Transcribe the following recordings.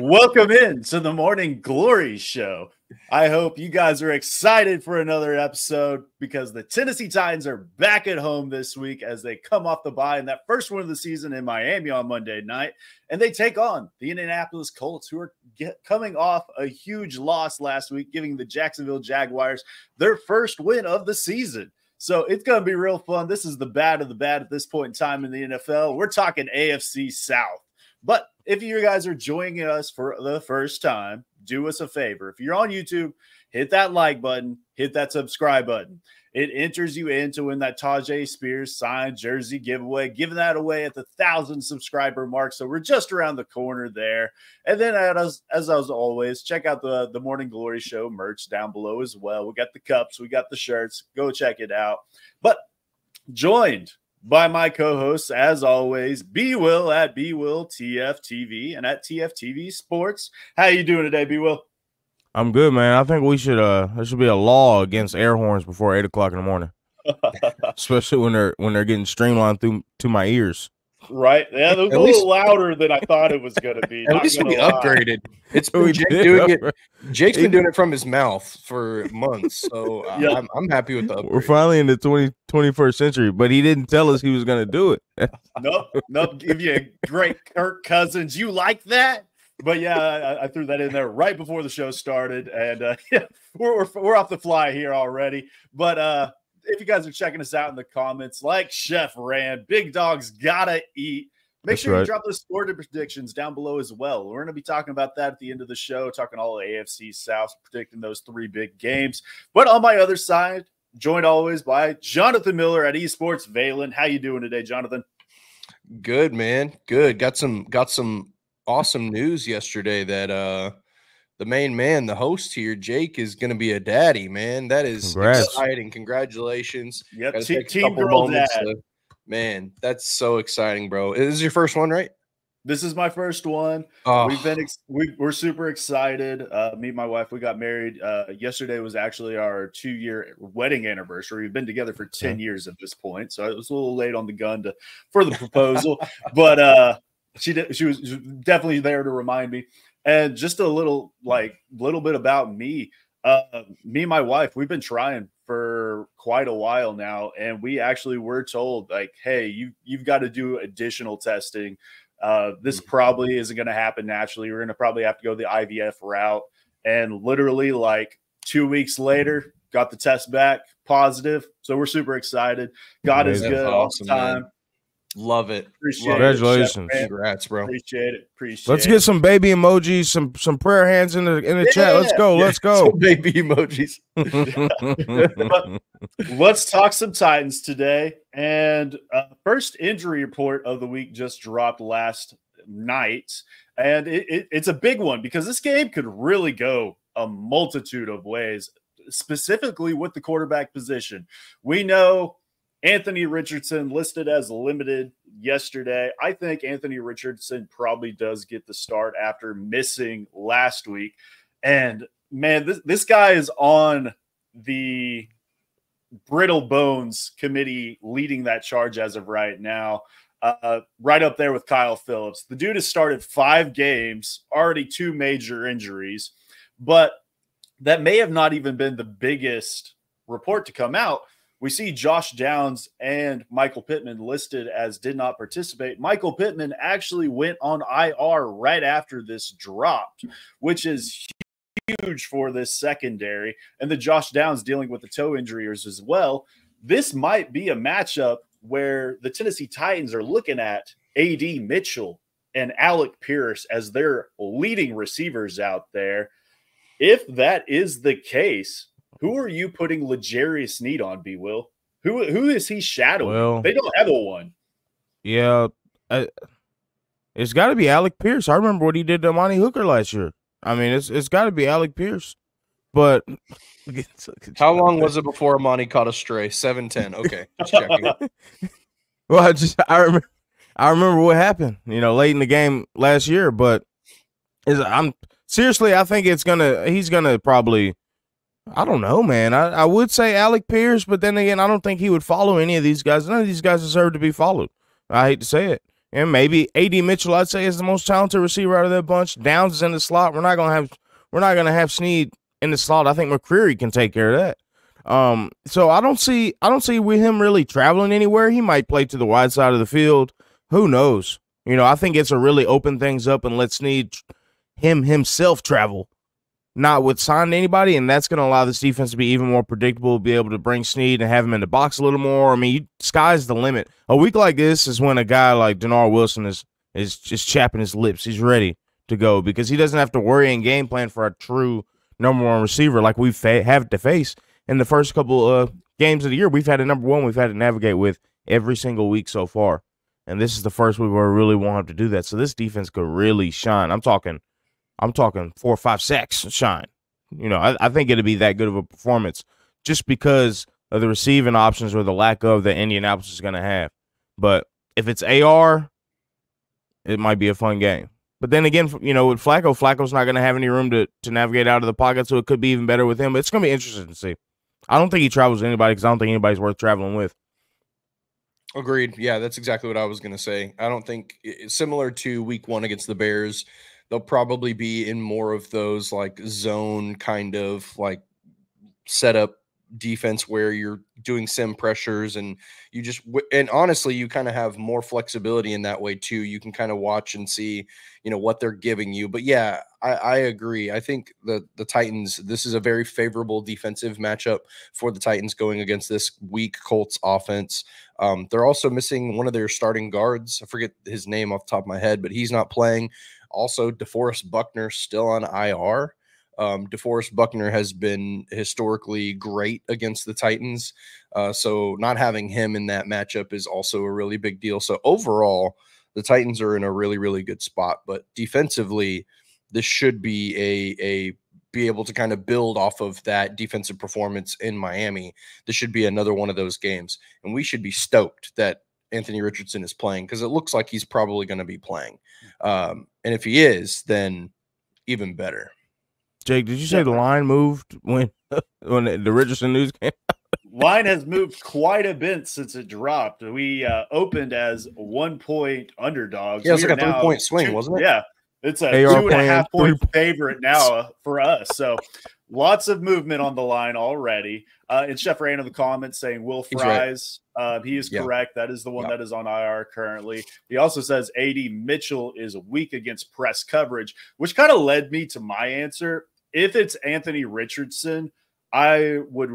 Welcome in to the Morning Glory Show. I hope you guys are excited for another episode because the Tennessee Titans are back at home this week as they come off the bye in that first one of the season in Miami on Monday night, and they take on the Indianapolis Colts, who are get, coming off a huge loss last week, giving the Jacksonville Jaguars their first win of the season. So it's going to be real fun. This is the bad of the bad at this point in time in the NFL. We're talking AFC South. But if you guys are joining us for the first time, do us a favor. If you're on YouTube, hit that like button, hit that subscribe button. It enters you in to win that Tyjae Spears signed jersey giveaway, giving that away at the thousand subscriber mark. So we're just around the corner there. And then as as, as always, check out the the Morning Glory Show merch down below as well. We got the cups, we got the shirts. Go check it out. But joined by my co-hosts, as always, B Will at B Will TFTV and at TFTV Sports. How you doing today, B Will? I'm good, man. I think we should uh there should be a law against air horns before eight o'clock in the morning. Especially when they're when they're getting streamlined through to my ears. Right. Yeah, they're a little least, louder than I thought it was going to be. At least we upgraded. It's been Jake doing it. Jake's been doing it from his mouth for months, so uh, I'm, I'm, happy with the. Upgrade. We're finally in the 20, 21st century, but he didn't tell us he was going to do it. nope, nope. Give you a great Kirk Cousins. You like that? But yeah, I, I, threw that in there right before the show started, and uh, yeah, we're, we're we're off the fly here already. But uh, if you guys are checking us out in the comments, like Chef Rand, Big Dog's gotta eat. Make That's sure right. you drop those score predictions down below as well. We're going to be talking about that at the end of the show, talking all the AFC South, predicting those three big games. But on my other side, joined always by Jonathan Miller at Esports Valen. How you doing today, Jonathan? Good, man. Good. Got some got some awesome news yesterday that uh the main man, the host here, Jake, is going to be a daddy, man. That is Congrats. exciting. Congratulations. Yep. T- team girl dad. To, man, that's so exciting, bro. This is your first one, right? This is my first one. Oh. We've been ex- we, are super excited. Uh, me and my wife, we got married. Uh, yesterday was actually our two year wedding anniversary. We've been together for ten years at this point, so it was a little late on the gun to for the proposal, but uh, she did, she was definitely there to remind me. And just a little like little bit about me. Uh, me and my wife, we've been trying for quite a while now, and we actually were told like, "Hey, you you've got to do additional testing. Uh, this mm-hmm. probably isn't going to happen naturally. We're going to probably have to go the IVF route." And literally, like two weeks later, got the test back positive. So we're super excited. God is good awesome, all the time. Man. Love it. Appreciate Congratulations. It, Congrats, bro. Appreciate it. Appreciate Let's get some baby emojis, some some prayer hands in the in the yeah. chat. Let's go. Let's go. Some baby emojis. let's talk some Titans today. And uh, first injury report of the week just dropped last night. And it, it, it's a big one because this game could really go a multitude of ways, specifically with the quarterback position. We know Anthony Richardson listed as limited yesterday. I think Anthony Richardson probably does get the start after missing last week. And man, this, this guy is on the brittle bones committee leading that charge as of right now. Uh, right up there with Kyle Phillips. The dude has started five games, already two major injuries, but that may have not even been the biggest report to come out we see Josh Downs and Michael Pittman listed as did not participate. Michael Pittman actually went on IR right after this dropped, which is huge for this secondary. And the Josh Downs dealing with the toe injuries as well. This might be a matchup where the Tennessee Titans are looking at AD Mitchell and Alec Pierce as their leading receivers out there. If that is the case, who are you putting L'Jarius Sneed on, B Will? Who who is he shadowing? Well, they don't have a one. Yeah, I, it's got to be Alec Pierce. I remember what he did to Amani Hooker last year. I mean, it's it's got to be Alec Pierce. But how long was it before Amani caught a stray? Seven ten. Okay, just checking. well, I just I remember I remember what happened. You know, late in the game last year. But is I'm seriously, I think it's gonna. He's gonna probably I don't know, man. I, I would say Alec Pierce, but then again, I don't think he would follow any of these guys. None of these guys deserve to be followed. I hate to say it. And maybe AD Mitchell, I'd say, is the most talented receiver out of that bunch. Downs is in the slot. We're not gonna have we're not gonna have Sneed in the slot. I think McCreary can take care of that. Um, so I don't see I don't see with him really traveling anywhere. He might play to the wide side of the field. Who knows? You know, I think it's a really open things up and let Sneed him himself travel, not with signing anybody, and that's going to allow this defense to be even more predictable. Be able to bring Sneed and have him in the box a little more. I mean, you, sky's the limit. A week like this is when a guy like Dennard Wilson is is just chapping his lips. He's ready to go because he doesn't have to worry and game plan for a true number one receiver like we fa- have to face in the first couple of games of the year. We've had a number one we've had to navigate with every single week so far. And this is the first week where we really want to do that. So this defense could really shine. I'm talking, I'm talking four or five sacks shine. You know, I, I think it'd be that good of a performance just because of the receiving options or the lack of that Indianapolis is going to have. But if it's AR, it might be a fun game. But then again, you know, with Flacco, Flacco's not going to have any room to, to navigate out of the pocket, so it could be even better with him. But it's going to be interesting to see. I don't think he travels with anybody because I don't think anybody's worth traveling with. Agreed. Yeah, that's exactly what I was going to say. I don't think similar to week one against the Bears, they'll probably be in more of those like zone kind of like setup defense where you're doing sim pressures and you just and honestly you kind of have more flexibility in that way too. You can kind of watch and see you know what they're giving you. But yeah I, I agree. I think the the titans this is a very favorable defensive matchup for the titans going against this weak colts offense. Um, they're also missing one of their starting guards. I forget his name off the top of my head but he's not playing also deforest buckner still on ir um, DeForest Buckner has been historically great against the Titans. Uh, so not having him in that matchup is also a really big deal. So overall, the Titans are in a really, really good spot. But defensively, this should be a a be able to kind of build off of that defensive performance in Miami. This should be another one of those games. And we should be stoked that Anthony Richardson is playing because it looks like he's probably going to be playing. Hmm. Um, and if he is, then even better. Jake, did you say the line moved when when the Richardson news came? line has moved quite a bit since it dropped. We uh, opened as one point underdogs. Yeah, it was like a three point swing, was wasn't it? Yeah, it's a AR two and a half point favorite now uh, for us. So lots of movement on the line already. Uh, and Chef ran in the comments saying Will Fries. Uh, he is correct. That is the one that is on IR currently. He also says AD Mitchell is weak against press coverage, which kind of led me to my answer if it's Anthony Richardson, I would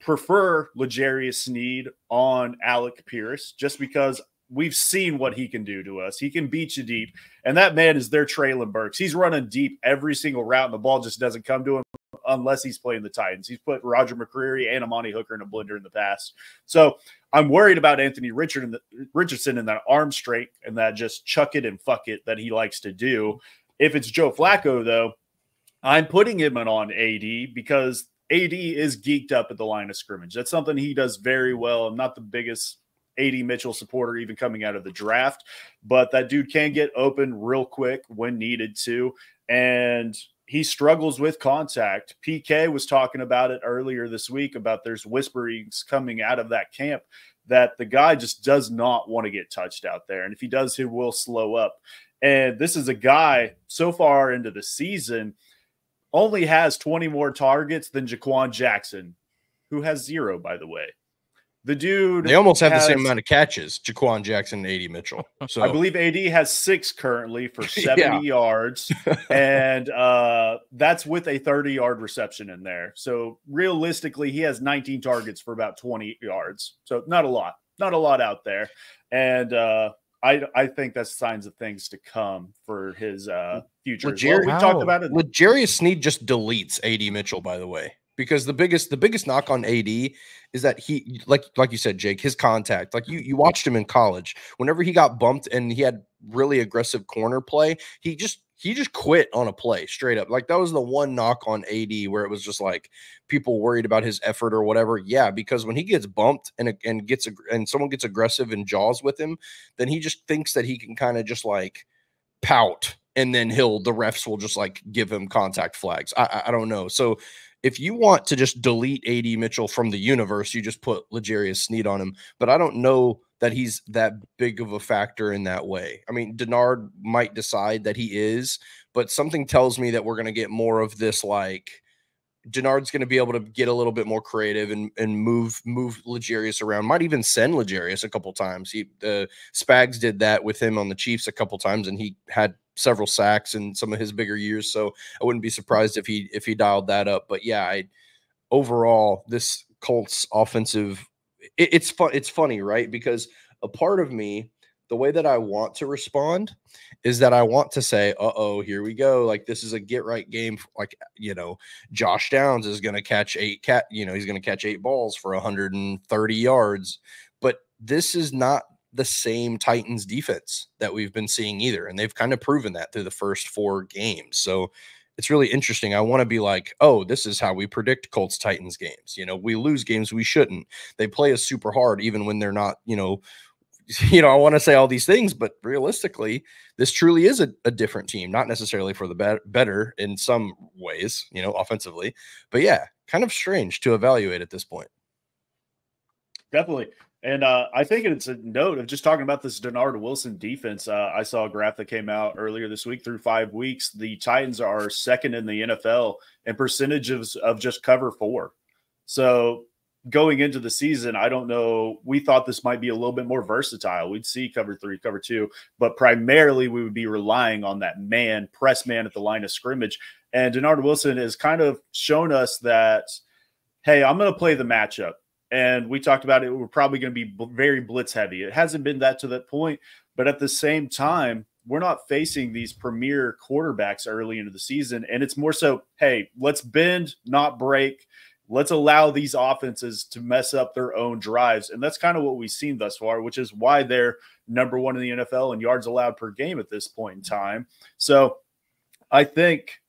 prefer L'Jarius Sneed on Alec Pierce just because we've seen what he can do to us. He can beat you deep. And that man is their Treylon Burks. He's running deep every single route, and the ball just doesn't come to him unless he's playing the Titans. He's put Roger McCreary and Amani Hooker in a blender in the past. So I'm worried about Anthony Richard the, Richardson and that arm straight and that just chuck it and fuck it that he likes to do. If it's Joe Flacco, though, I'm putting him on AD because AD is geeked up at the line of scrimmage. That's something he does very well. I'm not the biggest AD Mitchell supporter even coming out of the draft, but that dude can get open real quick when needed to. And he struggles with contact. PK was talking about it earlier this week about there's whisperings coming out of that camp that the guy just does not want to get touched out there. And if he does, he will slow up. And this is a guy so far into the season only has 20 more targets than Jha'Quan Jackson, who has zero, by the way. The dude they almost have has, the same amount of catches, Jha'Quan Jackson and AD Mitchell. So I believe AD has six currently for 70 yeah. yards, and uh, that's with a 30 yard reception in there. So realistically, he has 19 targets for about 20 yards. So not a lot, not a lot out there. And uh, I I think that's signs of things to come for his uh future. Leger- well, we talked about it. L'Jarius Sneed just deletes AD Mitchell, by the way, because the biggest the biggest knock on AD is that he like like you said, Jake, his contact. Like you you watched him in college. Whenever he got bumped and he had really aggressive corner play, he just he just quit on a play straight up. Like that was the one knock on AD where it was just like people worried about his effort or whatever. Yeah, because when he gets bumped and and gets and someone gets aggressive and jaws with him, then he just thinks that he can kind of just like pout and then he'll the refs will just like give him contact flags. I, I don't know. So if you want to just delete AD Mitchell from the universe, you just put L'Jarius Sneed on him. But I don't know that he's that big of a factor in that way. I mean, Dennard might decide that he is, but something tells me that we're going to get more of this like Dennard's going to be able to get a little bit more creative and and move move L'Jarius around. Might even send L'Jarius a couple times. He uh, Spags did that with him on the Chiefs a couple times, and he had several sacks in some of his bigger years. So I wouldn't be surprised if he if he dialed that up. But yeah, I overall this Colts offensive, it, it's fun. It's funny, right? Because a part of me the way that I want to respond is that I want to say, uh oh, here we go. Like, this is a get right game. Like, you know, Josh Downs is going to catch eight cat, you know, he's going to catch eight balls for 130 yards. But this is not the same Titans defense that we've been seeing either. And they've kind of proven that through the first four games. So it's really interesting. I want to be like, oh, this is how we predict Colts Titans games. You know, we lose games we shouldn't. They play us super hard, even when they're not, you know, you know, I want to say all these things, but realistically, this truly is a, a different team, not necessarily for the be- better in some ways, you know, offensively. But yeah, kind of strange to evaluate at this point. Definitely. And uh, I think it's a note of just talking about this Dennard Wilson defense. Uh, I saw a graph that came out earlier this week through five weeks. The Titans are second in the NFL in percentages of just cover four. So going into the season, I don't know. We thought this might be a little bit more versatile. We'd see cover three, cover two, but primarily we would be relying on that man, press man at the line of scrimmage. And Dennard Wilson has kind of shown us that, hey, I'm going to play the matchup. And we talked about it. We're probably going to be very blitz heavy. It hasn't been that to that point, but at the same time, we're not facing these premier quarterbacks early into the season. And it's more so, hey, let's bend, not break let's allow these offenses to mess up their own drives. And that's kind of what we've seen thus far, which is why they're number one in the NFL in yards allowed per game at this point in time. So I think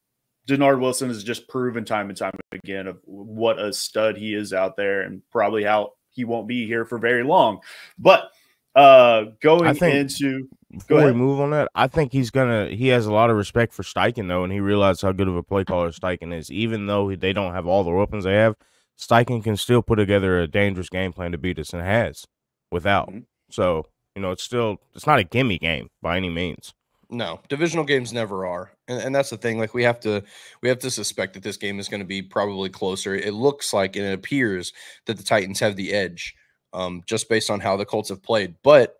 Dennard Wilson has just proven time and time again of what a stud he is out there and probably how he won't be here for very long. But uh going think, into before we move on that, I think he's gonna. He has a lot of respect for Steichen though, and he realizes how good of a play caller Steichen is. Even though they don't have all the weapons they have, Steichen can still put together a dangerous game plan to beat us, and has without. Mm-hmm. So you know, it's still it's not a gimme game by any means. No, divisional games never are, and, and that's the thing. Like we have to, we have to suspect that this game is going to be probably closer. It looks like, and it appears that the Titans have the edge, um, just based on how the Colts have played. But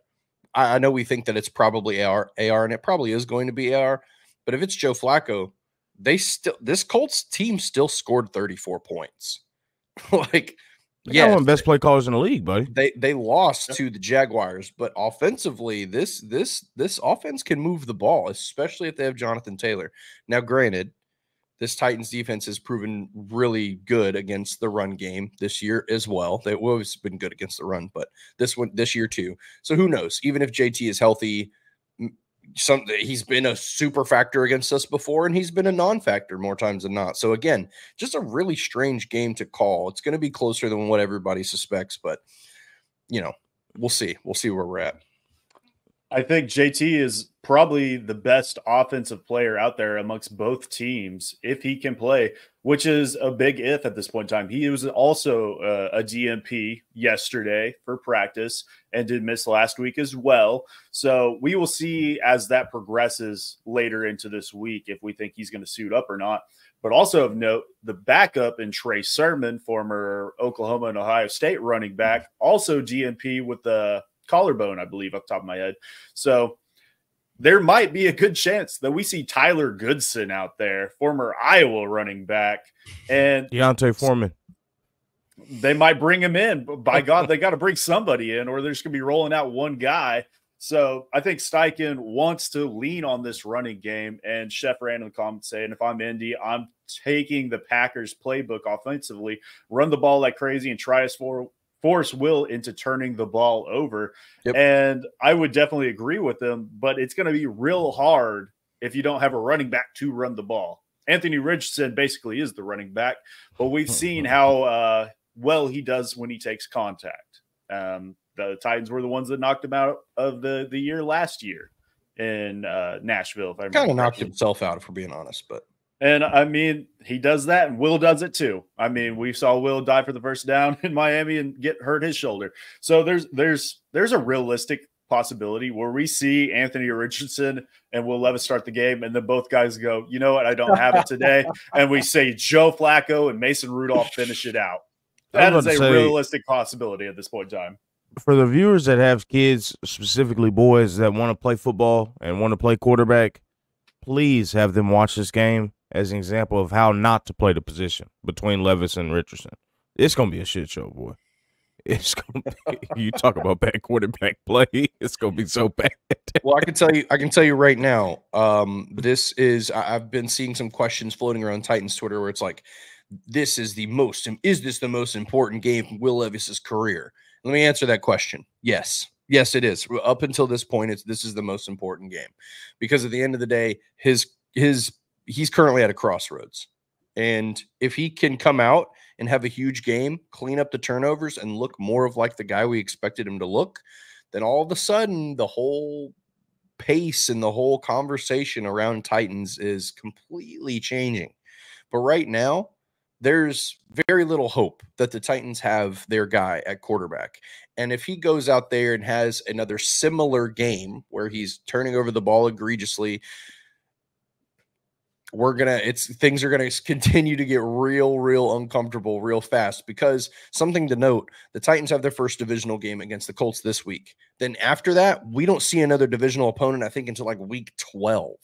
I, I know we think that it's probably AR, AR, and it probably is going to be AR. But if it's Joe Flacco, they still this Colts team still scored 34 points. like, yeah, one best play callers in the league, buddy. They they lost to the Jaguars, but offensively, this this this offense can move the ball, especially if they have Jonathan Taylor. Now, granted, this Titans defense has proven really good against the run game this year as well. They've always been good against the run, but this one this year too. So who knows? Even if JT is healthy, some he's been a super factor against us before, and he's been a non-factor more times than not. So again, just a really strange game to call. It's going to be closer than what everybody suspects, but you know, we'll see. We'll see where we're at. I think JT is probably the best offensive player out there amongst both teams if he can play, which is a big if at this point in time. He was also uh, a DNP yesterday for practice and did miss last week as well. So we will see as that progresses later into this week if we think he's going to suit up or not. But also of note, the backup in Trey Sermon, former Oklahoma and Ohio State running back, also DNP with the collarbone, I believe, off top of my head. So there might be a good chance that we see Tyler Goodson out there, former Iowa running back, and D'Onta Foreman. They might bring him in, but by God, they got to bring somebody in, or they're just going to be rolling out one guy. So I think Steichen wants to lean on this running game. And Chef ran in the comments saying, if I'm Indy, I'm taking the Packers playbook offensively, run the ball like crazy and try us for force Will into turning the ball over. Yep. And I would definitely agree with them, but it's going to be real hard if you don't have a running back to run the ball. Anthony Richardson basically is the running back, but we've seen how uh, well he does when he takes contact. Um, the Titans were the ones that knocked him out of the the year last year in uh, Nashville. If I kind of knocked himself out, if we're being honest, but And I mean, he does that, and Will does it too. I mean, we saw Will die for the first down in Miami and get hurt his shoulder. So there's there's there's a realistic possibility where we see Anthony Richardson and Will Levis start the game, and then both guys go, you know what, I don't have it today, and we say Joe Flacco and Mason Rudolph finish it out. That is a say, realistic possibility at this point in time. For the viewers that have kids, specifically boys that want to play football and want to play quarterback, please have them watch this game as an example of how not to play the position between Levis and Richardson. It's gonna be a shit show, boy. It's gonna be, you talk about bad quarterback play. It's gonna be so bad. well, I can tell you, I can tell you right now. Um, this is I've been seeing some questions floating around Titans Twitter where it's like, this is the most is this the most important game from Will Levis's career? Let me answer that question. Yes. Yes, it is. Up until this point, it's this is the most important game. Because at the end of the day, his his he's currently at a crossroads. And if he can come out and have a huge game, clean up the turnovers, and look more of like the guy we expected him to look, then all of a sudden the whole pace and the whole conversation around Titans is completely changing. But right now, there's very little hope that the Titans have their guy at quarterback. And if he goes out there and has another similar game where he's turning over the ball egregiously, we're gonna it's things are gonna continue to get real real uncomfortable real fast because something to note the titans have their first divisional game against the colts this week. Then after that we don't see another divisional opponent i think until like week 12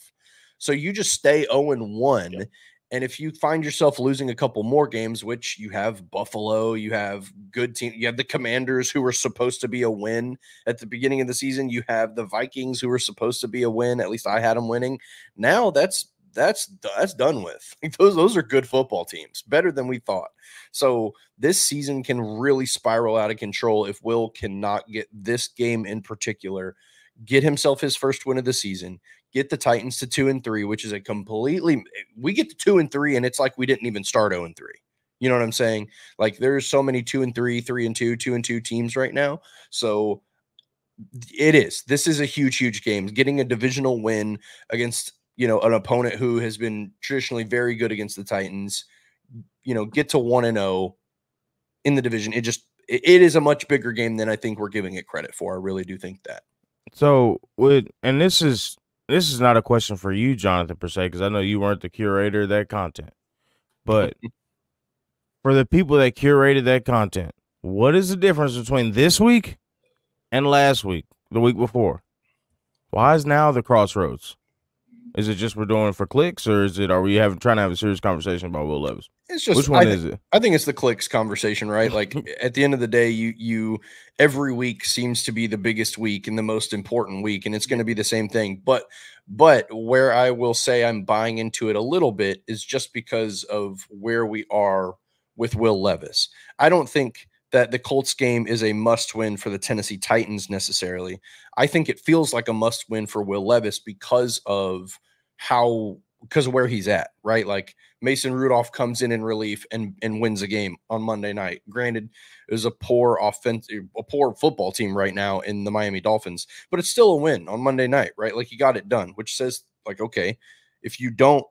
so you just stay 0 and 1 yep. and if you find yourself losing a couple more games which you have buffalo you have good team you have the commanders who were supposed to be a win at the beginning of the season you have the vikings who were supposed to be a win at least i had them winning. Now that's that's that's done with. those those are good football teams, better than we thought. So this season can really spiral out of control if Will cannot get this game in particular, get himself his first win of the season, get the Titans to two and three, which is a completely we get to two and three, and it's like we didn't even start 0 and three. You know what I'm saying? Like there's so many two and three, three and two, two and two teams right now. So it is. This is a huge, huge game. Getting a divisional win against you know, an opponent who has been traditionally very good against the Titans, you know, get to 1 and 0 in the division. It just it, is a much bigger game than I think we're giving it credit for. I really do think that. So, would and this is this is not a question for you, Jonathan, per se, because I know you weren't the curator of that content. But for the people that curated that content, what is the difference between this week and last week, the week before? Why is now the crossroads? Is it just we're doing for clicks, or is it are we having trying to have a serious conversation about Will Levis? It's just which one th- is it? I think it's the clicks conversation, right? Like at the end of the day, you you every week seems to be the biggest week and the most important week, and it's going to be the same thing. But but where I will say I'm buying into it a little bit is just because of where we are with Will Levis. I don't think that the Colts game is a must win for the Tennessee Titans necessarily. I think it feels like a must win for Will Levis because of how because of where he's at, right? Like Mason Rudolph comes in in relief and and wins a game on Monday night. Granted, it was a poor offensive, a poor football team right now in the Miami Dolphins, but it's still a win on Monday night, right? Like he got it done, which says like okay, if you don't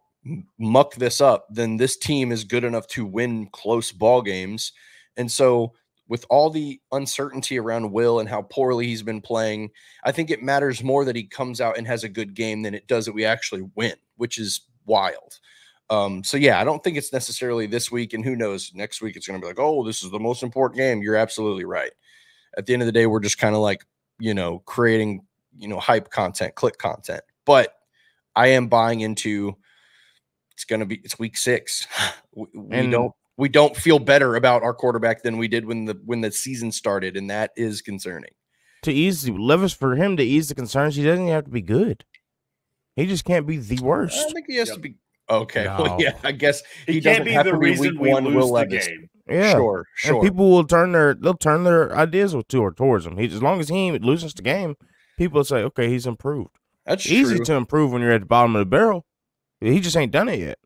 muck this up, then this team is good enough to win close ball games. And so with all the uncertainty around Will and how poorly he's been playing, I think it matters more that he comes out and has a good game than it does that we actually win, which is wild. Um, so yeah, I don't think it's necessarily this week, and who knows, next week it's going to be like, oh, this is the most important game. You're absolutely right. At the end of the day, we're just kind of like, you know, creating, you know, hype content, click content. But I am buying into it's going to be it's week six. we, we don't we don't feel better about our quarterback than we did when the when the season started, and that is concerning. To ease Levis for him to ease the concerns, he doesn't have to be good. He just can't be the worst. I think he has yep. to be okay. No. Well, yeah, I guess he, he can't be the reason we one, lose the game. Yeah, sure, sure. And people will turn their they'll turn their ideas to or towards him. He, as long as he loses the game, people will say, okay, he's improved. That's easy true. to improve when you're at the bottom of the barrel. He just ain't done it yet.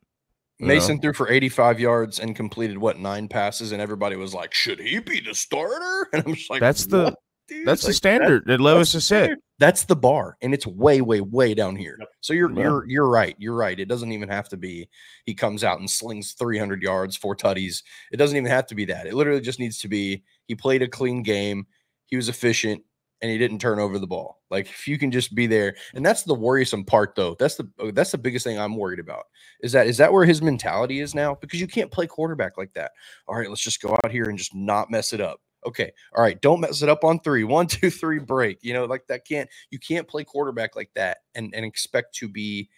Mason know? threw for 85 yards and completed what nine passes, and everybody was like, "Should he be the starter?" And I'm just like, "That's the Dude, that's like, the standard that, that Levis has said. That's the bar, and it's way, way, way down here. Yep. So you're you're you're right. You're right. It doesn't even have to be he comes out and slings 300 yards, four tutties. It doesn't even have to be that. It literally just needs to be he played a clean game, he was efficient, and he didn't turn over the ball. Like if you can just be there, and that's the worrisome part, though. That's the uh, that's the biggest thing I'm worried about. Is that is that where his mentality is now? Because you can't play quarterback like that. All right, let's just go out here and just not mess it up okay, all right, don't mess it up on three. One, two, three, break. You know, like that can't you can't play quarterback like that and and expect to be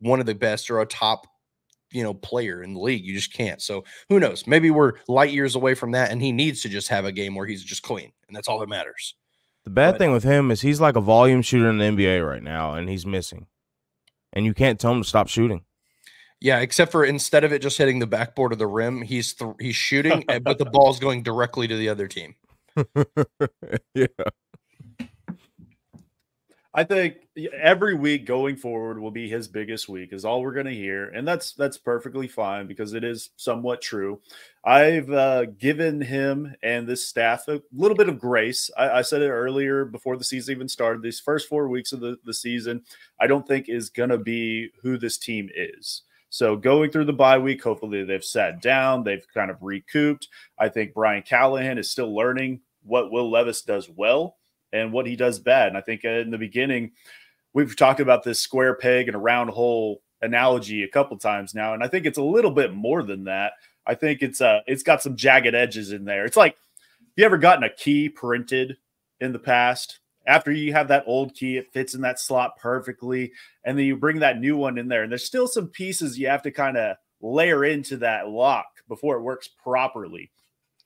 one of the best or a top you know player in the league. You just can't. So who knows? Maybe we're light years away from that, and he needs to just have a game where he's just clean, and that's all that matters. The bad but, thing with him is he's like a volume shooter in the NBA right now, and he's missing. And you can't tell him to stop shooting. Yeah, except for instead of it just hitting the backboard of the rim, he's th- he's shooting, eh, but the ball's going directly to the other team. yeah. I think every week going forward will be his biggest week is all we're going to hear, and that's that's perfectly fine because it is somewhat true. I've uh, given him and this staff a little bit of grace. I, I, said it earlier before the season even started. These first four weeks of the, the season, I don't think is going to be who this team is. So going through the bye week, hopefully they've sat down, they've kind of recouped. I think Brian Callahan is still learning what Will Levis does well and what he does bad. And I think in the beginning, we've talked about this square peg and a round hole analogy a couple times now, and I think it's a little bit more than that. I think it's uh it's got some jagged edges in there. It's like you ever gotten a key printed in the past after you have that old key, it fits in that slot perfectly. And then you bring that new one in there. And there's still some pieces you have to kind of layer into that lock before it works properly.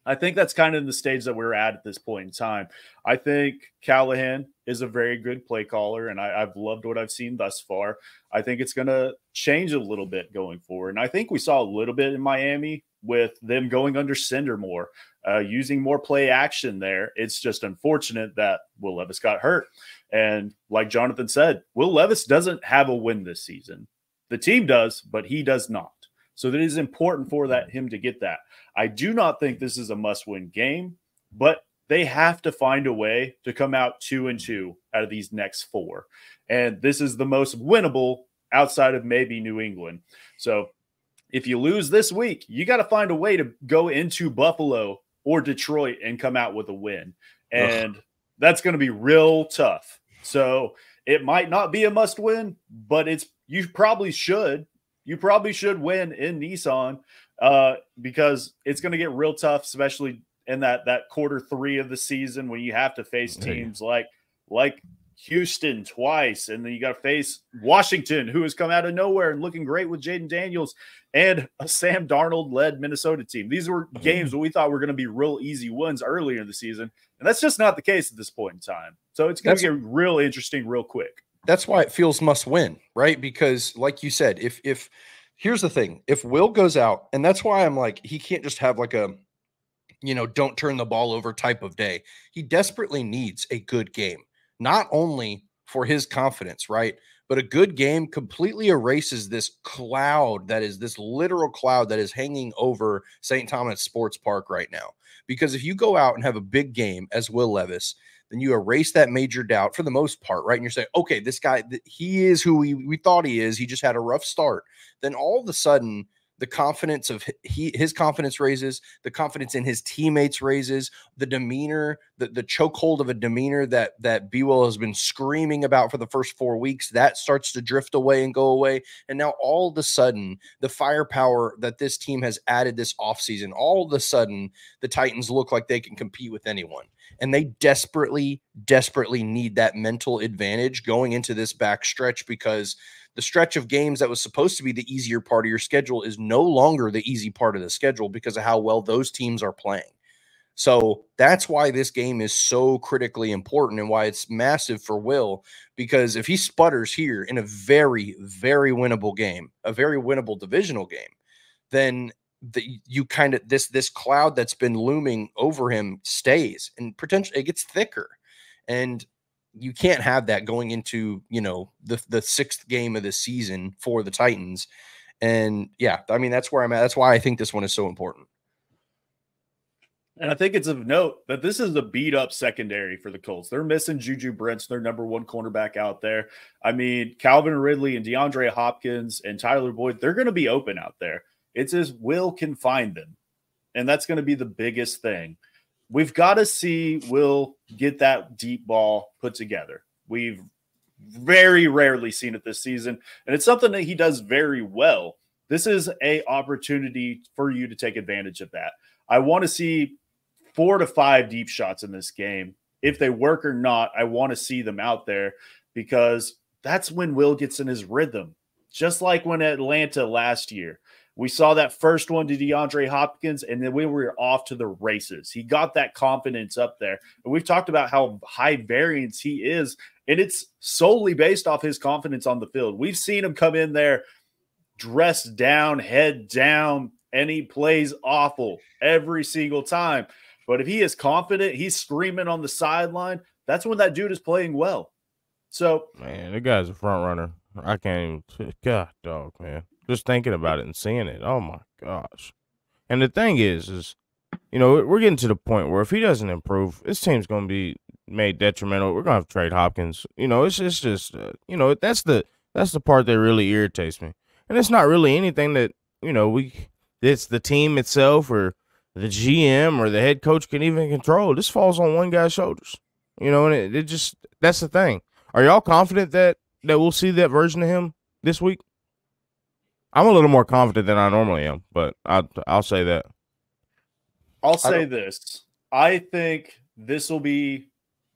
I think that's kind of the stage that we're at at this point in time. I think Callahan is a very good play caller, and I, have loved what I've seen thus far. I think it's going to change a little bit going forward. And I think we saw a little bit in Miami with them going under center more uh, using more play action there. It's just unfortunate that Will Levis got hurt. And like Jonathan said, Will Levis doesn't have a win this season. The team does, but he does not. So it is important for that mm-hmm. him to get that. I do not think this is a must-win game, but they have to find a way to come out two and two out of these next four. And this is the most winnable outside of maybe New England. So if you lose this week, you got to find a way to go into Buffalo or Detroit and come out with a win. And Ugh. that's going to be real tough. So it might not be a must win, but it's you probably should. You probably should win in Nissan uh, because it's going to get real tough, especially in that that quarter three of the season when you have to face teams like like Houston twice, and then you got to face Washington, who has come out of nowhere and looking great with Jayden Daniels and a Sam Darnold led Minnesota team. These were mm-hmm. games that we thought were going to be real easy wins earlier in the season, and that's just not the case at this point in time. So it's going to get real interesting real quick. That's why it feels must win, right? Because, like you said, if if here's the thing, if Will goes out, and that's why I'm like he can't just have like a you know don't turn the ball over type of day. He desperately needs a good game not only for his confidence, right? But a good game completely erases this cloud that is this literal cloud that is hanging over St. Thomas Sports Park right now. Because if you go out and have a big game as Will Levis, then you erase that major doubt for the most part, right? And you're saying, okay, this guy, he is who we, we thought he is. He just had a rough start. Then all of a sudden, the confidence of he his confidence raises, the confidence in his teammates raises, the demeanor, the, the chokehold of a demeanor that that B Will has been screaming about for the first four weeks, that starts to drift away and go away. And now all of a sudden, the firepower that this team has added this offseason, all of a sudden, the Titans look like they can compete with anyone. And they desperately, desperately need that mental advantage going into this back stretch because the stretch of games that was supposed to be the easier part of your schedule is no longer the easy part of the schedule because of how well those teams are playing. So that's why this game is so critically important and why it's massive for Will. Because if he sputters here in a very, very winnable game, a very winnable divisional game, then the, you kind of this this cloud that's been looming over him stays and potentially it gets thicker. And you can't have that going into you know the the sixth game of the season for the Titans. And yeah, I mean that's where I'm at. That's why I think this one is so important. And I think it's of note that this is a beat up secondary for the Colts. They're missing Juju Brents, their number one cornerback out there. I mean, Calvin Ridley and DeAndre Hopkins and Tyler Boyd, they're going to be open out there. It's as Will can find them. And that's going to be the biggest thing. We've got to see Will get that deep ball put together. We've very rarely seen it this season, and it's something that he does very well. This is a opportunity for you to take advantage of that. I want to see four to five deep shots in this game. If they work or not, I want to see them out there because that's when Will gets in his rhythm. Just like when Atlanta last year, we saw that first one to DeAndre Hopkins, and then we were off to the races. He got that confidence up there. And we've talked about how high variance he is, and it's solely based off his confidence on the field. We've seen him come in there dressed down, head down, and he plays awful every single time. But if he is confident, he's screaming on the sideline, that's when that dude is playing well. So, man, the guy's a front runner. I can't even, God, dog, man. Just thinking about it and seeing it. Oh my gosh. And the thing is, is, you know, we're getting to the point where if he doesn't improve, this team's going to be made detrimental. We're going to have to trade Hopkins. You know, it's, it's just, uh, you know, that's the, that's the part that really irritates me. And it's not really anything that, you know, we, it's the team itself or the GM or the head coach can even control. This falls on one guy's shoulders. You know, and it, it just that's the thing. Are y'all confident that that we'll see that version of him this week? I'm a little more confident than I normally am, but I I'll say that. I'll say this. I think this will be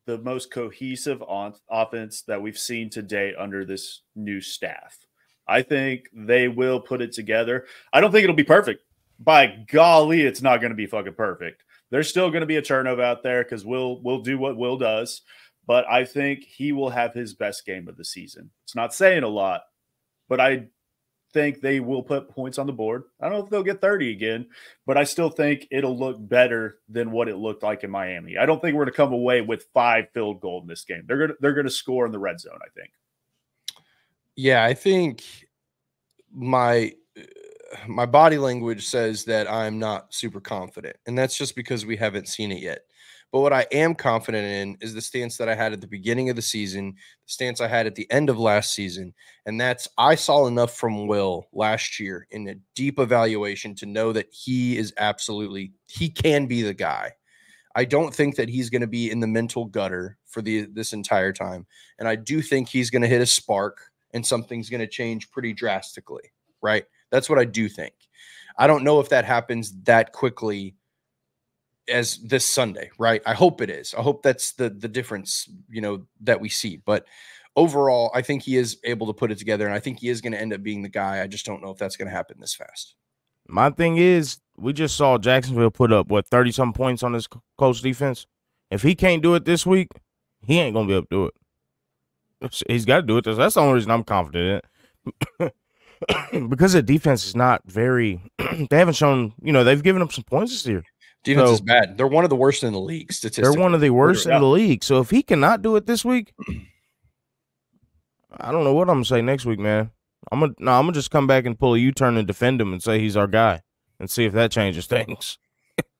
the most cohesive on offense that we've seen to date under this new staff. I think they will put it together. I don't think it'll be perfect by golly, it's not going to be fucking perfect. There's still going to be a turnover out there because Will will do what Will does, but I think he will have his best game of the season. It's not saying a lot, but I think they will put points on the board. I don't know if they'll get 30 again, but I still think it'll look better than what it looked like in Miami. I don't think we're going to come away with five field goal in this game. They're going to they're going to score in the red zone, I think. Yeah, I think my my body language says that I'm not super confident. And that's just because we haven't seen it yet. But what I am confident in is the stance that I had at the beginning of the season, the stance I had at the end of last season. And that's I saw enough from Will last year in a deep evaluation to know that he is absolutely, he can be the guy. I don't think that he's going to be in the mental gutter for the this entire time. And I do think he's going to hit a spark and something's going to change pretty drastically, right? That's what I do think. I don't know if that happens that quickly as this Sunday, right? I hope it is. I hope that's the the difference, you know, that we see. But overall, I think he is able to put it together, and I think he is going to end up being the guy. I just don't know if that's going to happen this fast. My thing is, we just saw Jacksonville put up what thirty some points on this Colts defense. If he can't do it this week, he ain't gonna be able to do it. He's got to do it. That's the only reason I'm confident in it. because the defense is not very. they haven't shown. You know, they've given up some points this year. Defense so, is bad. They're one of the worst in the league statistically. They're one of the worst in the league. So if he cannot do it this week, I don't know what I'm gonna say next week, man. I'm gonna no, I'm gonna just come back and pull a U-turn and defend him and say he's our guy and see if that changes things.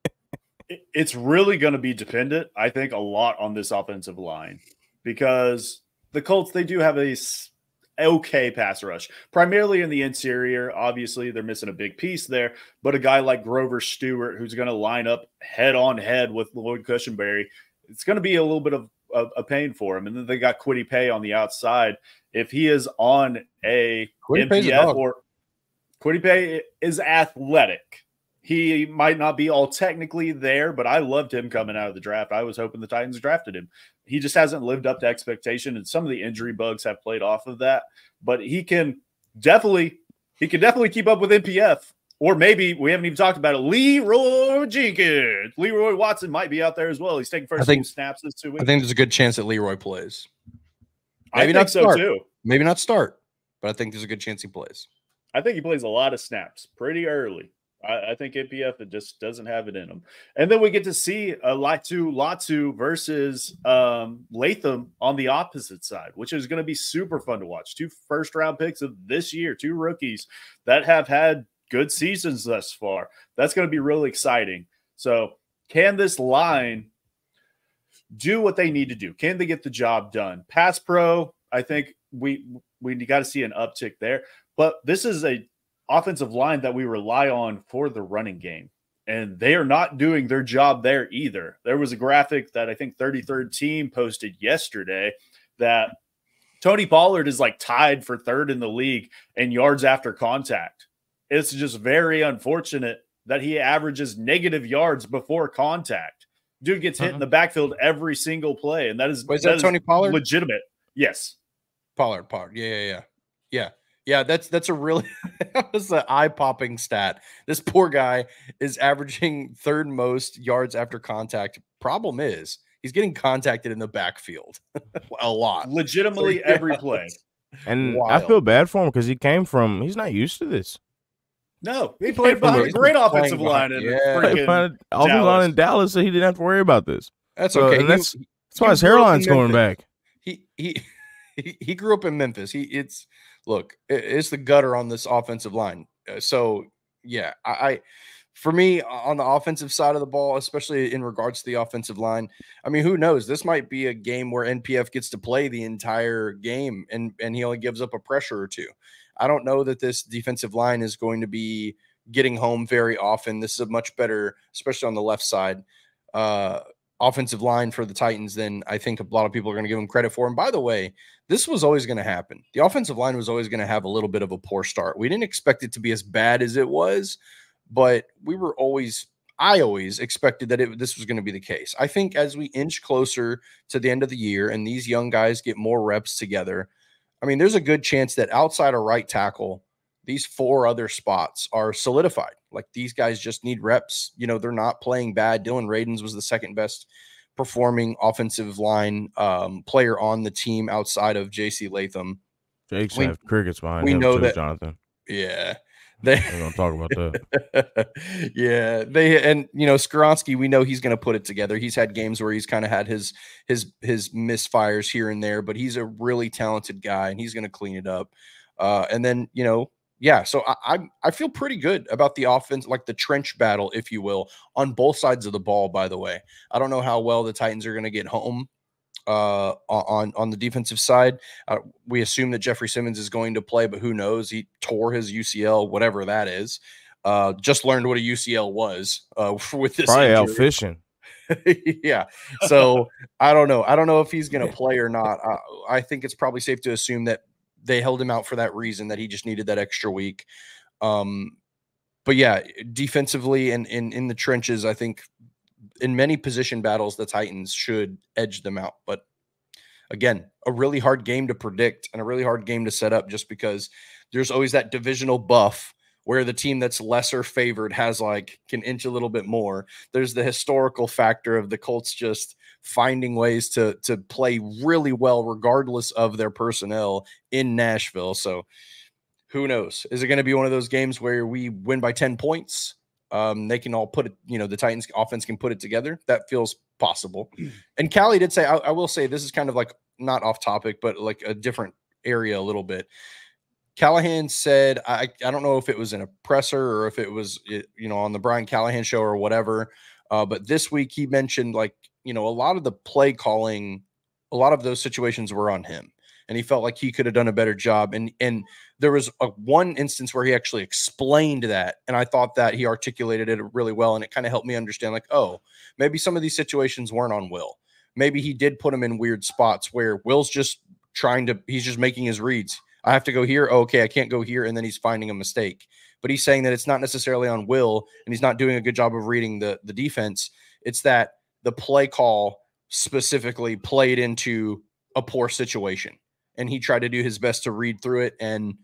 it's really going to be dependent, I think, a lot on this offensive line because the Colts they do have a okay pass rush, primarily in the interior. Obviously, they're missing a big piece there, but a guy like Grover Stewart, who's going to line up head on head with Lloyd Cushenberry, it's going to be a little bit of a, a, pain for him. And then they got Kwity Paye on the outside. If he is on a Kwity NPF or Kwity Paye is athletic. He might not be all technically there, but I loved him coming out of the draft. I was hoping the Titans drafted him he just hasn't lived up to expectation, and some of the injury bugs have played off of that. But he can definitely he can definitely keep up with NPF. Or maybe we haven't even talked about it. Leroy Jenkins, Leroy Watson might be out there as well. He's taking first think, snaps this two weeks. I think there's a good chance that Leroy plays. Maybe not so start. too. Maybe not start, but I think there's a good chance he plays. I think he plays a lot of snaps pretty early. I, I, think it just doesn't have it in them. And then we get to see a Latu Latu versus um, Latham on the opposite side, which is going to be super fun to watch. Two first round picks of this year, two rookies that have had good seasons thus far. That's going to be really exciting. So can this line do what they need to do? Can they get the job done? Pass pro, I think we we got to see an uptick there. But this is a offensive line that we rely on for the running game. And they are not doing their job there either. There was a graphic that I think 33rd team posted yesterday that Tony Pollard is like tied for third in the league in yards after contact. It's just very unfortunate that he averages negative yards before contact. Dude gets hit uh-huh. in the backfield every single play, and that is, Wait, is that, that Tony Pollard legitimate. Yes, Pollard, Pollard. Yeah, yeah, yeah, yeah. Yeah, that's that's a really that's an eye popping stat. This poor guy is averaging third most yards after contact. Problem is, he's getting contacted in the backfield a lot, legitimately so, yeah. every play. And Wild. I feel bad for him because he came from he's not used to this. No, he played behind a great offensive line in yeah. offensive line in Dallas, so he didn't have to worry about this. That's okay. So, that's, that's why his hairline's going back. He he he grew up in Memphis. He it's look, it's the gutter on this offensive line. Uh, so yeah, I, I for me on the offensive side of the ball, especially in regards to the offensive line, I mean, who knows? This might be a game where NPF gets to play the entire game and and he only gives up a pressure or two. I don't know that this defensive line is going to be getting home very often. This is a much better, especially on the left side, uh, offensive line for the Titans than I think a lot of people are going to give them credit for. And by the way, this was always going to happen. The offensive line was always going to have a little bit of a poor start. We didn't expect it to be as bad as it was, but we were always I always expected that it, this was going to be the case. I think as we inch closer to the end of the year and these young guys get more reps together, I mean, there's a good chance that outside of right tackle, these four other spots are solidified. Like these guys just need reps. You know, they're not playing bad. Dillon Radunz was the second best performing offensive line um, player on the team outside of J.C. Latham. Jake's we, have crickets behind we him know too, that, Jonathan. Yeah. They are gonna talk about that. yeah, they and you know Skoronski, we know he's gonna put it together. He's had games where he's kind of had his his his misfires here and there, but he's a really talented guy and he's gonna clean it up. Uh, and then you know, yeah, so I, I I feel pretty good about the offense, like the trench battle, if you will, on both sides of the ball. By the way, I don't know how well the Titans are gonna get home uh, on on the defensive side. Uh, we assume that Jeffrey Simmons is going to play, but who knows? He tore his UCL, whatever that is. Uh, just learned what a UCL was uh, with this. Probably out fishing. yeah. So I don't know. I don't know if he's going to play or not. I think it's probably safe to assume that they held him out for that reason that he just needed that extra week. Um, but yeah, defensively and in, in the trenches, I think in many position battles, the Titans should edge them out. But again, a really hard game to predict and a really hard game to set up just because there's always that divisional buff where the team that's lesser favored has like can inch a little bit more. There's the historical factor of the Colts just finding ways to to play really well regardless of their personnel in Nashville. So who knows? Is it going to be one of those games where we win by 10 points? um, they can all put it, you know, the Titans offense can put it together. That feels possible. And Callie did say, I, I, will say, this is kind of like not off topic, but like a different area a little bit. Callahan said, I, I don't know if it was in a presser or if it was, you know, on the Brian Callahan show or whatever. Uh, but this week he mentioned like, you know, a lot of the play calling, a lot of those situations were on him and he felt like he could have done a better job. And and there was a one instance where he actually explained that, and I thought that he articulated it really well, and it kind of helped me understand like, oh, maybe some of these situations weren't on Will. Maybe he did put him in weird spots where Will's just trying to, he's just making his reads. I have to go here. Oh, okay, I can't go here, and then he's finding a mistake. But he's saying that it's not necessarily on Will, and he's not doing a good job of reading the the defense. It's that the play call specifically played into a poor situation and he tried to do his best to read through it and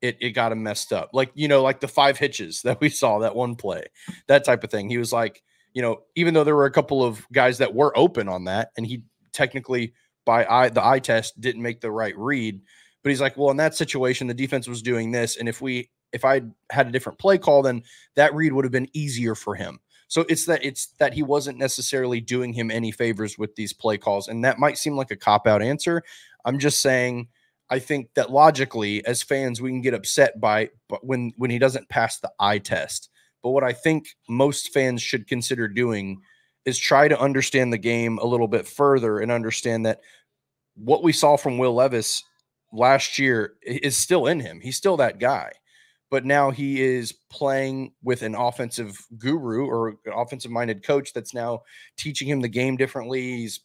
it, it got him messed up. Like, you know, like the five hitches that we saw that one play, that type of thing. He was like, you know, even though there were a couple of guys that were open on that, and he technically by eye the eye test didn't make the right read, but he's like, well, in that situation, the defense was doing this, and if we if I had a different play call, then that read would have been easier for him. So it's that it's that he wasn't necessarily doing him any favors with these play calls, and that might seem like a cop out answer. I'm just saying I think that logically, as fans, we can get upset by but when when he doesn't pass the eye test. But what I think most fans should consider doing is try to understand the game a little bit further and understand that what we saw from Will Levis last year is still in him. He's still that guy. But now he is playing with an offensive guru or offensive minded coach that's now teaching him the game differently. He's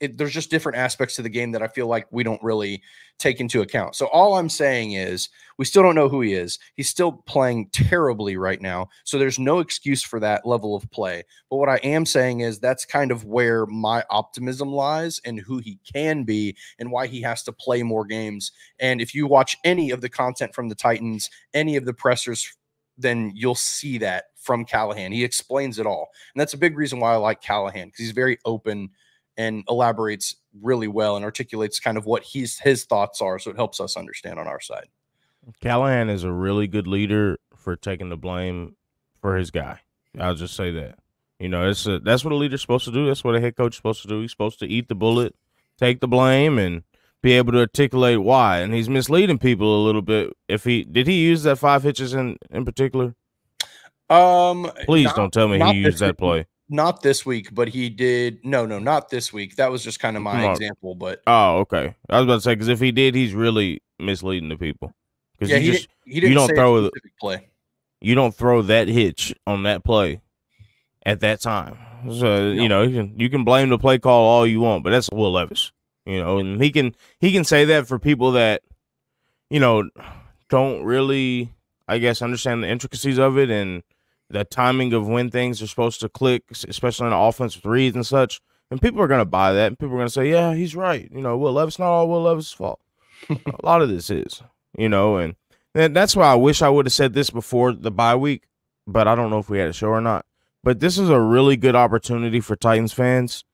it, there's just different aspects to the game that I feel like we don't really take into account. So all I'm saying is we still don't know who he is. He's still playing terribly right now. So there's no excuse for that level of play. But what I am saying is that's kind of where my optimism lies and who he can be and why he has to play more games. And if you watch any of the content from the Titans, any of the pressers then you'll see that from Callahan. He explains it all. And that's a big reason why I like Callahan because he's very open and elaborates really well and articulates kind of what he's his thoughts are so it helps us understand on our side. Callahan is a really good leader for taking the blame for his guy. I'll just say that. You know it's a, that's what a leader's supposed to do. That's what a head coach is supposed to do. He's supposed to eat the bullet take the blame and be able to articulate why. And he's misleading people a little bit. If he did he use that five hitches in in particular? Um please not, don't tell me he used that play not this week, but he did. No, no, not this week. That was just kind of my example. But oh, okay. I was about to say because if he did, he's really misleading the people. Because yeah, he, just, did, he didn't. You don't throw the play. You don't throw that hitch on that play at that time. So no. you know you can you can blame the play call all you want, but that's Will Levis. You know, and he can he can say that for people that you know don't really, I guess, understand the intricacies of it and the timing of when things are supposed to click, especially in the offensive reads and such. And people are going to buy that. And people are going to say, yeah, he's right. You know, Will Levis, not all Will Levis' fault. a lot of this is, you know, and, and that's why I wish I would have said this before the bye week, but I don't know if we had a show or not. But this is a really good opportunity for Titans fans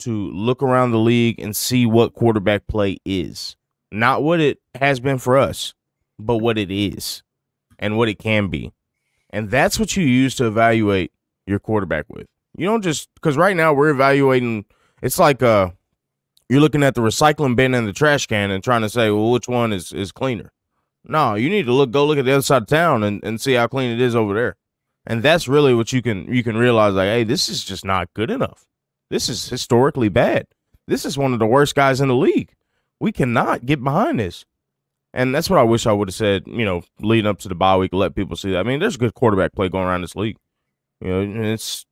to look around the league and see what quarterback play is. Not what it has been for us, but what it is and what it can be. And that's what you use to evaluate your quarterback with. You don't just because right now we're evaluating. It's like uh, you're looking at the recycling bin and the trash can and trying to say, well, which one is is cleaner. No, you need to look go look at the other side of town and, and see how clean it is over there. And that's really what you can you can realize like, hey, this is just not good enough. This is historically bad. This is one of the worst guys in the league. We cannot get behind this. And that's what I wish I would have said, you know, leading up to the bye week, let people see that. I mean, there's a good quarterback play going around this league. You know, it's,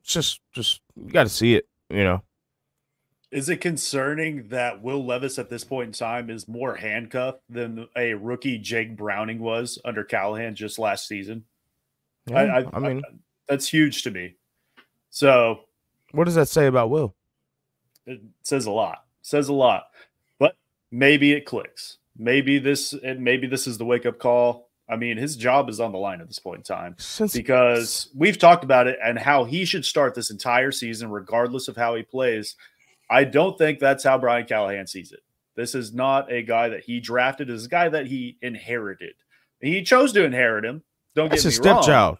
it's just, just, you got to see it, you know. Is it concerning that Will Levis at this point in time is more handcuffed than a rookie Jake Browning was under Callahan just last season? Yeah, I, I, I mean, I, that's huge to me. So, what does that say about Will? It says a lot. It says a lot. But maybe it clicks maybe this and maybe this is the wake up call. I mean, his job is on the line at this point in time Since, because we've talked about it and how he should start this entire season, regardless of how he plays. I don't think that's how Brian Callahan sees it. This is not a guy that he drafted; is a guy that he inherited. He chose to inherit him. Don't that's get me wrong. It's a stepchild.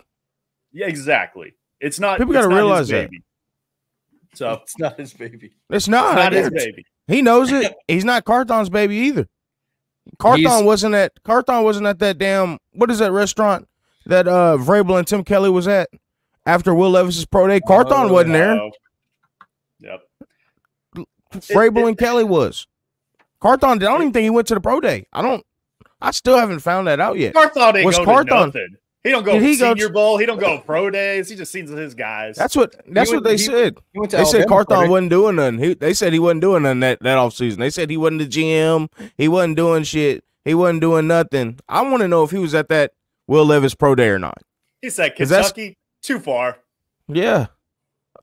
Yeah, exactly. It's not. People got to realize that. So it's not his baby. It's not, it's not his baby. He knows it. He's not Carthon's baby either. Carthon wasn't at Carthon wasn't at that damn what is that restaurant that uh Vrabel and Tim Kelly was at after Will Levis's pro day. Carthon oh, wasn't there. Yep. Vrabel and Kelly was. Carthon, I don't even think he went to the pro day. I don't. I still haven't found that out yet. Carthon was Carthon, he don't go he senior go, bowl. He don't go pro days. He just sees his guys. That's what that's went, what they he, said. He they Alabama said Carthon wasn't doing nothing. He, they said he wasn't doing nothing that, that off season. They said he wasn't the GM. He wasn't doing shit. He wasn't doing nothing. I want to know if he was at that Will Levis pro day or not. He said Kentucky too far. Yeah.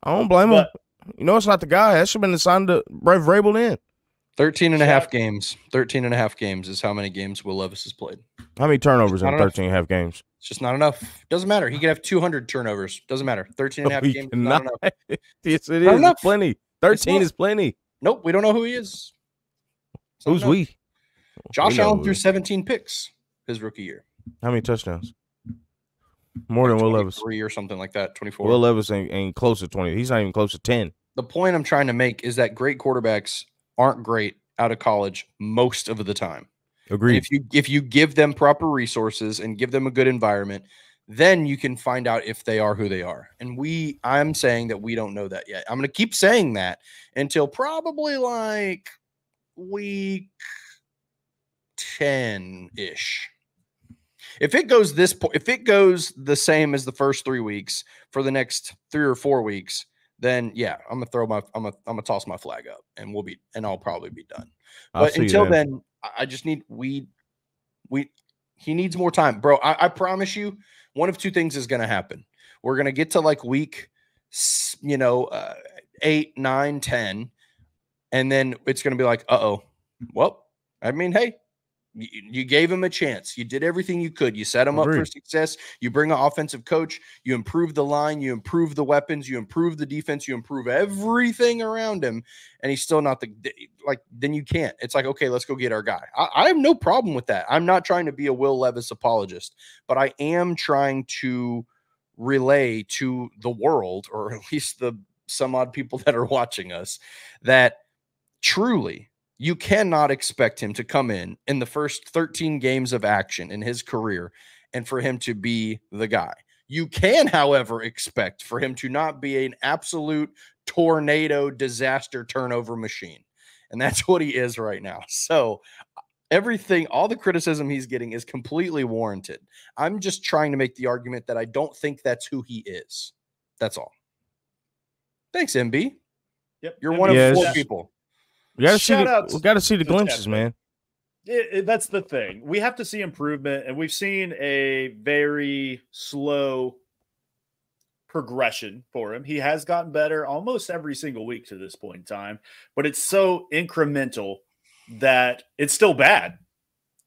I don't blame but, him. You know it's not the guy. That should have been assigned to Brett Vrabel in. 13 and a half games. 13 and a half games is how many games Will Levis has played. How many turnovers in 13 and a half games? It's just not enough. Doesn't matter. He could have 200 turnovers. Doesn't matter. 13 and a half no, games. Not enough. yes, it not is. Enough. Plenty. 13 is plenty. Nope. We don't know who he is. Who's we? Josh we Allen threw 17 picks his rookie year. How many touchdowns? More than Will Levis. Three or something like that. 24. Will Levis ain't, ain't close to 20. He's not even close to 10. The point I'm trying to make is that great quarterbacks aren't great out of college most of the time. Agreed. if you if you give them proper resources and give them a good environment, then you can find out if they are who they are. And we, I'm saying that we don't know that yet. I'm going to keep saying that until probably like week 10 ish. If it goes this, point, if it goes the same as the first three weeks for the next three or four weeks, then yeah, I'm gonna throw my, I'm gonna, I'm gonna toss my flag up, and we'll be, and I'll probably be done. But until then, I just need we, we, he needs more time, bro. I, I promise you, one of two things is going to happen. We're going to get to like week, you know, uh, eight, nine, ten, and then it's going to be like, uh oh, well, I mean, hey, you, gave him a chance. You did everything you could. You set him Agreed. up for success. You bring an offensive coach. You improve the line. You improve the weapons. You improve the defense. You improve everything around him, and he's still not the like. Then you can't. It's like okay, let's go get our guy. I, I have no problem with that. I'm not trying to be a Will Levis apologist, but I am trying to relay to the world, or at least the some odd people that are watching us, that truly you cannot expect him to come in in the first 13 games of action in his career and for him to be the guy. You can, however, expect for him to not be an absolute tornado disaster turnover machine. And that's what he is right now. So, uh, everything, all the criticism he's getting is completely warranted. I'm just trying to make the argument that I don't think that's who he is. That's all. Thanks, MB. Yep. You're one of four people. We gotta see. The, we gotta see the glimpses, man. It, it, that's the thing. We have to see improvement, and we've seen a very slow progression for him. He has gotten better almost every single week to this point in time, but it's so incremental that it's still bad.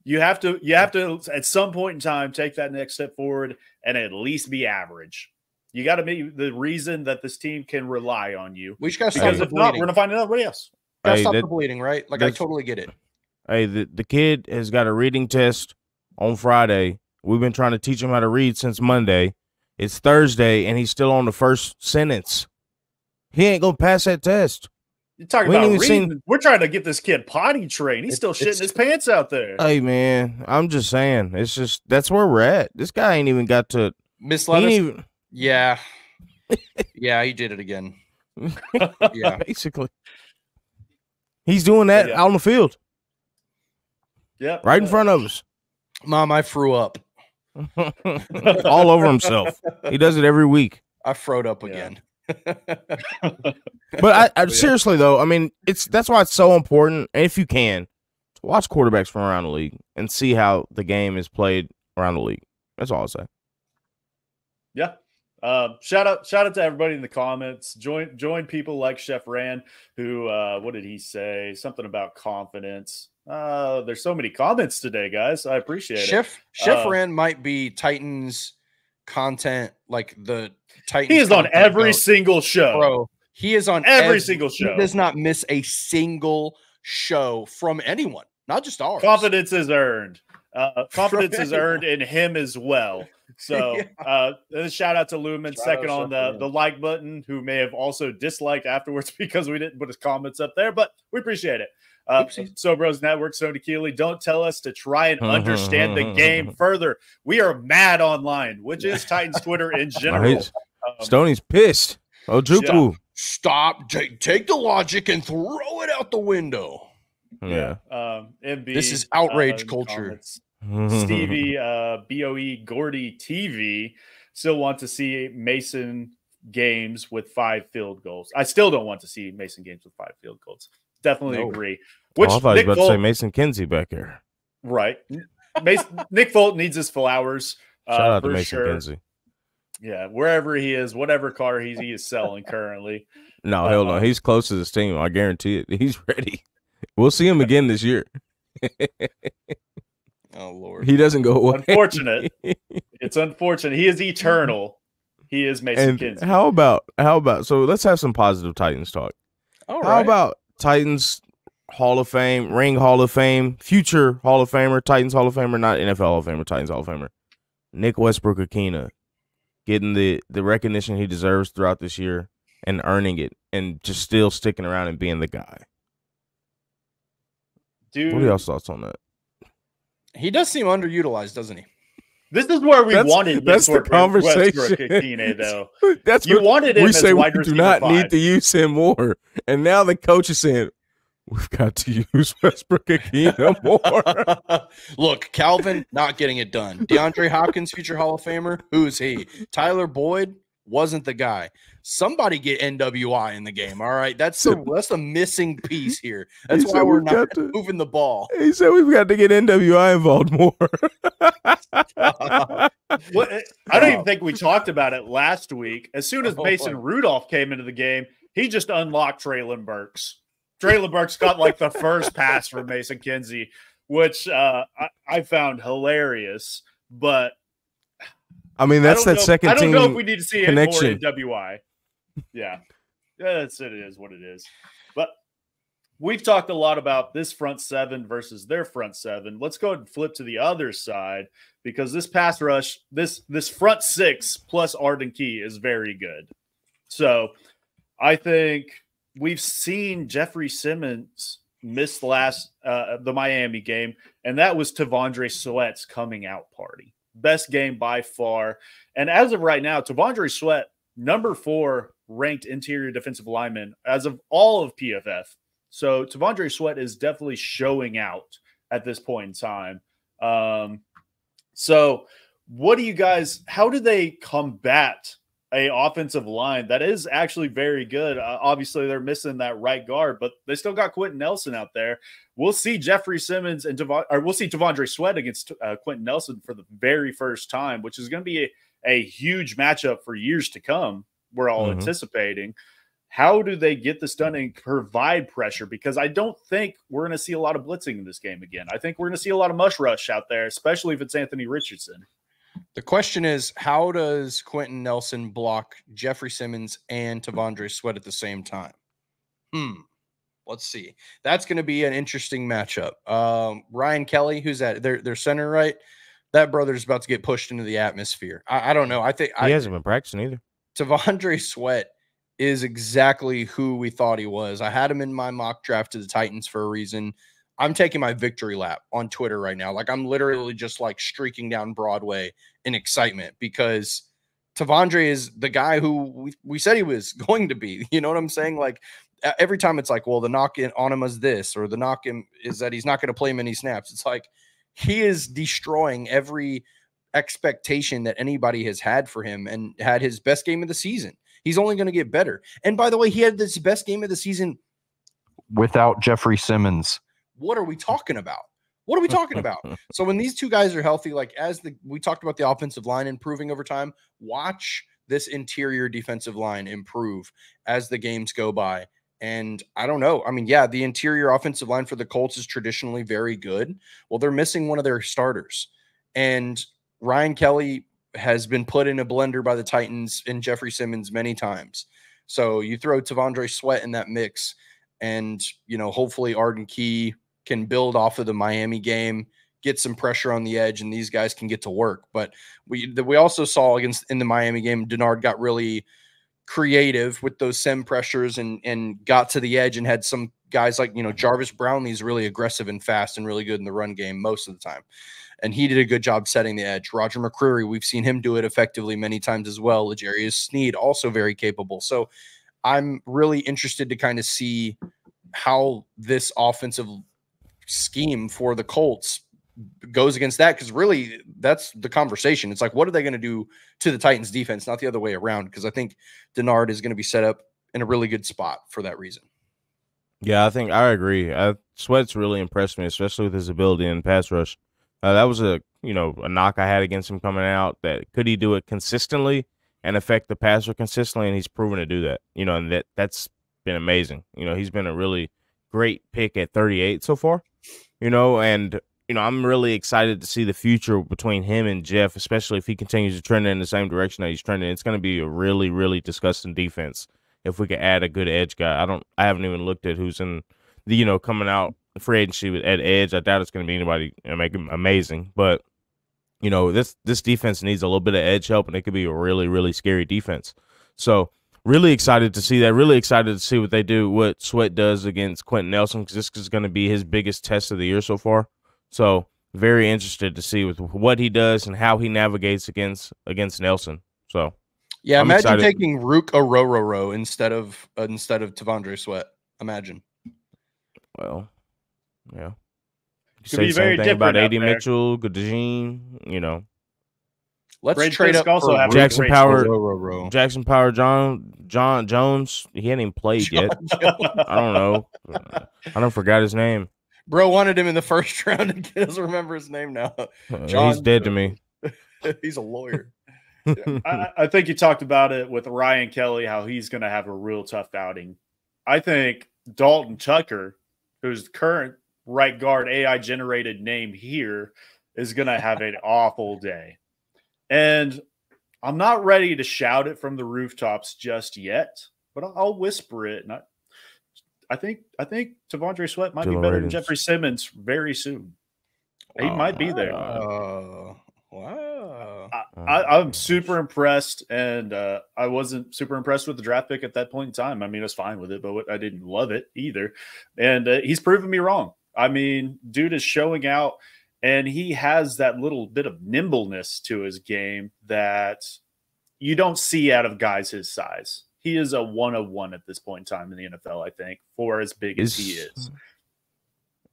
You have to you have to at some point in time take that next step forward and at least be average. You got to be the reason that this team can rely on you. We just got to because if not, we're gonna find anybody else. Gotta hey, stop that, the bleeding, right? Like I totally get it. Hey, the, the kid has got a reading test on Friday. We've been trying to teach him how to read since Monday. It's Thursday, and he's still on the first sentence. He ain't gonna pass that test. You're talking we about reading. Seen... We're trying to get this kid potty trained. He's still shitting his pants out there. Hey man, I'm just saying. It's just that's where we're at. This guy ain't even got to Miss Levis. Even... Yeah, yeah, he did it again. yeah, basically. He's doing that yeah. out on the field. Yeah. Right in front of us. Mom, I threw up. All over himself. He does it every week. I froed up again. but I, I seriously though, I mean, it's that's why it's so important. if you can, watch quarterbacks from around the league and see how the game is played around the league. That's all I'll say. Yeah, uh, shout out, shout out to everybody in the comments. Join, join people like Chef Ran, who, uh, what did he say? Something about confidence. Uh, there's so many comments today, guys. I appreciate Chef, it. Chef uh, Ran might be Titans content, like the Titans. He is on every single show, bro. He is on every, every single show. He does not miss a single show from anyone, not just ours. Confidence is earned. Uh, confidence is earned in him as well. So yeah. uh shout out to Lumen, shout second on the, the like button, who may have also disliked afterwards because we didn't put his comments up there, but we appreciate it. Uh, so Bros Network, Stoney Keeley, don't tell us to try and understand the game further. We are mad online, which is Titans Twitter in general. Um, Stoney's pissed. Oh, Juku. Yeah. Stop. Take, take the logic and throw it out the window. Yeah. Um, MB, this is outrage uh, culture. Comments. Stevie uh, Boe Gordy TV still want to see Mason games with five field goals. I still don't want to see Mason games with five field goals. Definitely no. agree. Which oh, I thought Nick you about to say Mason Kinsey back here. Right. Mason, Nick Folk needs his flowers. Uh, Shout out to Mason sure. Kinsey. Yeah, wherever he is, whatever car he's he is selling currently. No, hell no. Uh, he's close to his team. I guarantee it. He's ready. We'll see him again this year. Oh Lord, he doesn't go away. Unfortunate. it's unfortunate. He is eternal. He is Mason and Kinsey. How about how about so let's have some positive Titans talk. All right. How about Titans Hall of Fame, ring Hall of Fame, future Hall of Famer, Titans Hall of Famer, not NFL Hall of Famer, Titans Hall of Famer. Nick Westbrook-Ikhine getting the the recognition he deserves throughout this year and earning it and just still sticking around and being the guy. Dude, what are y'all's thoughts on that? He does seem underutilized, doesn't he? This is where we that's, wanted that's the conversation. though. that's you wanted him we say we do not five. need to use him more, and now the coach is saying we've got to use Westbrook-Ikhine more. Look, Calvin not getting it done. DeAndre Hopkins, future Hall of Famer, who's he? Tyler Boyd wasn't the guy. Somebody get NWI in the game. All right, that's the that's the missing piece here. That's why we're not to, moving the ball. He said we've got to get NWI involved more. well, I don't even think we talked about it last week. As soon as oh, Mason Rudolph came into the game, he just unlocked Treylon Burks. Treylon Burks got like the first pass from Mason Kinsey, which uh, I, I found hilarious. But I mean, that's I that know, second. I don't know if we need to see connection. it more in WI. Yeah, that's it. Is what it is. But we've talked a lot about this front seven versus their front seven. Let's go ahead and flip to the other side because this pass rush, this this front six plus Arden Key is very good. So I think we've seen Jeffrey Simmons miss the last uh, the Miami game, and that was T'Vondre Sweat's coming out party. Best game by far. And as of right now, T'Vondre Sweat, number four ranked interior defensive lineman as of all of PFF. So T'Vondre Sweat is definitely showing out at this point in time. Um, so what do you guys, how do they combat a offensive line that is actually very good. Uh, obviously, they're missing that right guard, but they still got Quenton Nelson out there. We'll see Jeffrey Simmons and Devon, or we'll see T'Vondre Sweat against uh, Quenton Nelson for the very first time, which is going to be a, a, huge matchup for years to come. We're all mm-hmm. anticipating. How do they get this done and provide pressure? Because I don't think we're going to see a lot of blitzing in this game again. I think we're going to see a lot of mush rush out there, especially if it's Anthony Richardson. The question is, how does Quenton Nelson block Jeffrey Simmons and T'Vondre Sweat at the same time? Hmm. Let's see. That's going to be an interesting matchup. Um, Ryan Kelly, who's that? Their their center, right? That brother's about to get pushed into the atmosphere. I, I don't know. I think he I, hasn't been practicing either. T'Vondre Sweat is exactly who we thought he was. I had him in my mock draft to the Titans for a reason. I'm taking my victory lap on Twitter right now. Like I'm literally just like streaking down Broadway in excitement because T'Vondre is the guy who we, we said he was going to be. You know what I'm saying? Like every time it's like, well, the knock in on him is this, or the knock in is that he's not going to play many snaps. It's like he is destroying every expectation that anybody has had for him and had his best game of the season. He's only going to get better. And by the way, he had this best game of the season without Jeffrey Simmons what are we talking about? What are we talking about? so when these two guys are healthy, like as the we talked about the offensive line improving over time, watch this interior defensive line improve as the games go by. And I don't know. I mean, yeah, the interior offensive line for the Colts is traditionally very good. Well, they're missing one of their starters. And Ryan Kelly has been put in a blender by the Titans and Jeffrey Simmons many times. So you throw T'Vondre Sweat in that mix, and you know, hopefully Arden Key can build off of the Miami game, get some pressure on the edge, and these guys can get to work. But we we also saw against in the Miami game, Dennard got really creative with those sim pressures and and got to the edge and had some guys like you know Jarvis Brownlee's really aggressive and fast and really good in the run game most of the time. And he did a good job setting the edge. Roger McCreary, we've seen him do it effectively many times as well. L'Jarius Sneed, also very capable. So I'm really interested to kind of see how this offensive scheme for the Colts goes against that because really that's the conversation. It's like, what are they going to do to the Titans defense, not the other way around? Because I think Dennard is going to be set up in a really good spot for that reason. Yeah, I think I agree. I, Sweat's really impressed me, especially with his ability in pass rush. Uh, that was a you know a knock I had against him coming out. That could he do it consistently and affect the passer consistently, and he's proven to do that. You know, and that that's been amazing. You know, he's been a really great pick at 38 so far you know, and you know, I'm really excited to see the future between him and Jeff, especially if he continues to trend in the same direction that he's trending. It's going to be a really, really disgusting defense if we could add a good edge guy. I don't, I haven't even looked at who's in the, you know, coming out free agency at edge. I doubt it's going to be anybody amazing, but you know, this this defense needs a little bit of edge help, and it could be a really, really scary defense. So really excited to see that. Really excited to see what they do, what Sweat does against Quenton Nelson, because this is going to be his biggest test of the year so far. So very interested to see with what he does and how he navigates against against Nelson. So yeah, I'm imagine excited. taking Ruke Orhorhoro instead of uh, instead of T'Vondre Sweat. Imagine. Well, yeah. You say the same thing about AD Mitchell, Goodegin, you know. Let's Great trade up also have Jackson Power. Jackson Powers-Johnson John Jones. He hadn't even played John yet. I don't know. I don't forgot his name. Bro wanted him in the first round and he doesn't remember his name now. Uh, John, he's dead to me. he's a lawyer. I, I, think you talked about it with Ryan Kelly, how he's going to have a real tough outing. I think Dalton Tucker, who's the current right guard AI generated name here, is going to have an awful day. And I'm not ready to shout it from the rooftops just yet, but I'll, whisper it. And I, I think I think T'Vondre Sweat might be better than Jeffrey Simmons very soon. He uh, might be there. Uh, wow. I, am super impressed, and uh, I wasn't super impressed with the draft pick at that point in time. I mean, I was fine with it, but I didn't love it either. And uh, he's proven me wrong. I mean, dude is showing out, and he has that little bit of nimbleness to his game that you don't see out of guys his size he is a one of one at this point in time in the NFL. I think for as big is, as he is.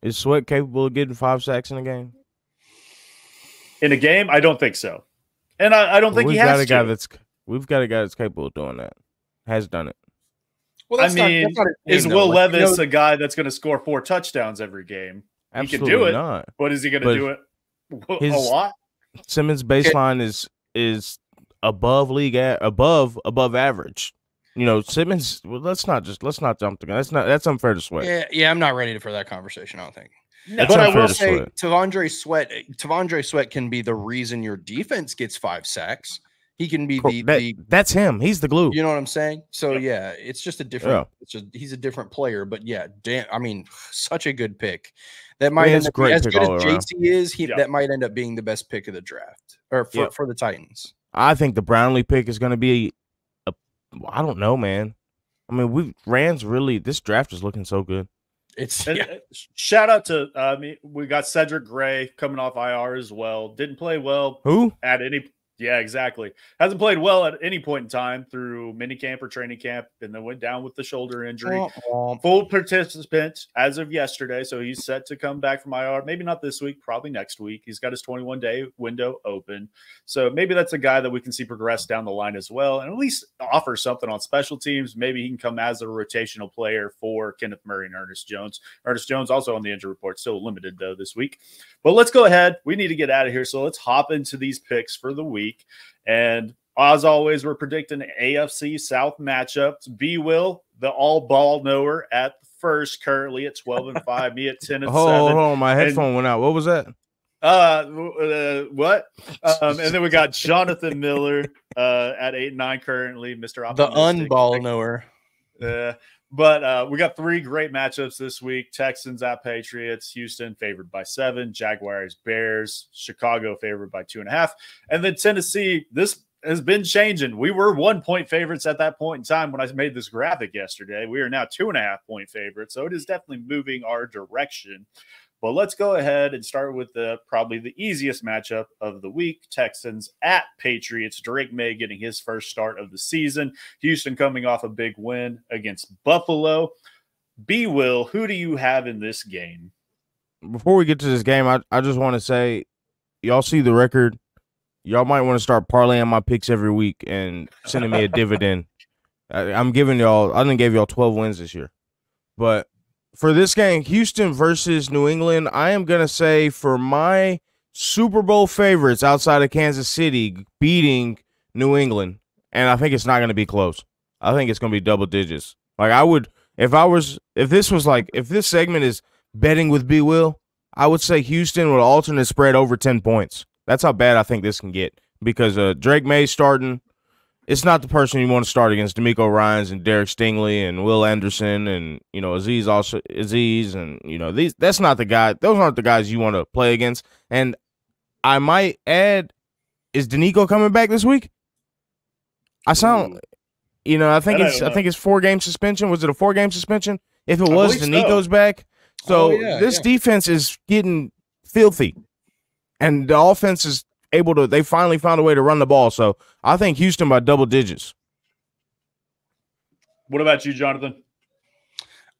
Is Sweat capable of getting five sacks in a game? In a game, I don't think so, and I, I don't well, think he has got a to. guy that's we've got a guy that's capable of doing that. Has done it. Well, I mean, not, is Will like, Levis you know, a guy that's going to score four touchdowns every game? Absolutely he can do it. Not. But is he going to do it a lot? Simmons' baseline is is above league above above average you know, Simmons. Well, let's not just let's not jump the gun. That's not that's unfair to Sweat. Yeah, yeah, I'm not ready for that conversation. I don't think. No, but I will say, Sweat. T'Vondre Sweat, T'Vondre Sweat can be the reason your defense gets five sacks. He can be the, that, the that's him. He's the glue. You know what I'm saying? So yeah, it's just a different. Yeah. It's just he's a different player. But yeah, damn. I mean, such a good pick. That might end up, great as good as JC is. He yeah. that might end up being the best pick of the draft or for, yeah. for the Titans. I think the Brownlee pick is going to be I don't know, man. I mean, we Rams really this draft is looking so good. It's yeah. Uh, shout out to I mean we got Cedric Gray coming off IR as well. Didn't play well. Who at any yeah, exactly. Hasn't played well at any point in time through minicamp or training camp, and then went down with the shoulder injury. Full participant as of yesterday, so he's set to come back from IR. Maybe not this week, probably next week. He's got his 21 day window open, so maybe that's a guy that we can see progress down the line as well, and at least offer something on special teams. Maybe he can come as a rotational player for Kenneth Murray and Ernest Jones. Ernest Jones also on the injury report, still limited though this week. But let's go ahead. We need to get out of here, so let's hop into these picks for the week week. And as always, we're predicting AFC South matchups. B Will, the all ball knower at first, currently at 12 and 5, me at 10 and hold, 7. Hold on, my headphone and, went out. What was that? Uh, uh what? Um, and then we got Jonathan Miller uh at eight and nine currently, Mr. The unball knower. Uh, but uh, we got three great matchups this week Texans at Patriots, Houston favored by seven, Jaguars, Bears, Chicago favored by two and a half. And then Tennessee, this has been changing. We were one point favorites at that point in time when I made this graphic yesterday. We are now two and a half point favorites. So it is definitely moving our direction. But let's go ahead and start with the probably the easiest matchup of the week Texans at Patriots. Drake Maye getting his first start of the season. Houston coming off a big win against Buffalo. B Will, who do you have in this game? Before we get to this game, I, I just want to say y'all see the record. Y'all might want to start parlaying my picks every week and sending me a dividend. I, I'm giving y'all, I didn't give y'all 12 wins this year. But for this game, Houston versus New England, I am going to say for my Super Bowl favorites outside of Kansas City beating New England, and I think it's not going to be close. I think it's going to be double digits. Like I would, if I was, if this was like, if this segment is betting with B Will, I would say Houston would alternate spread over ten points. That's how bad I think this can get because uh, Drake Maye starting it's not the person you want to start against. DeMeco Ryans and Derek Stingley and Will Anderson and you know Azeez also Azeez and you know these that's not the guy those aren't the guys you want to play against. And I might add is Denico coming back this week? I sound you know I think it's I, I think it's four game suspension. Was it a four game suspension? If it was Denico's so. back. So oh, yeah, this yeah. defense is getting filthy. And the offense is able to. They finally found a way to run the ball. So I think Houston by double digits. What about you, Jonathan?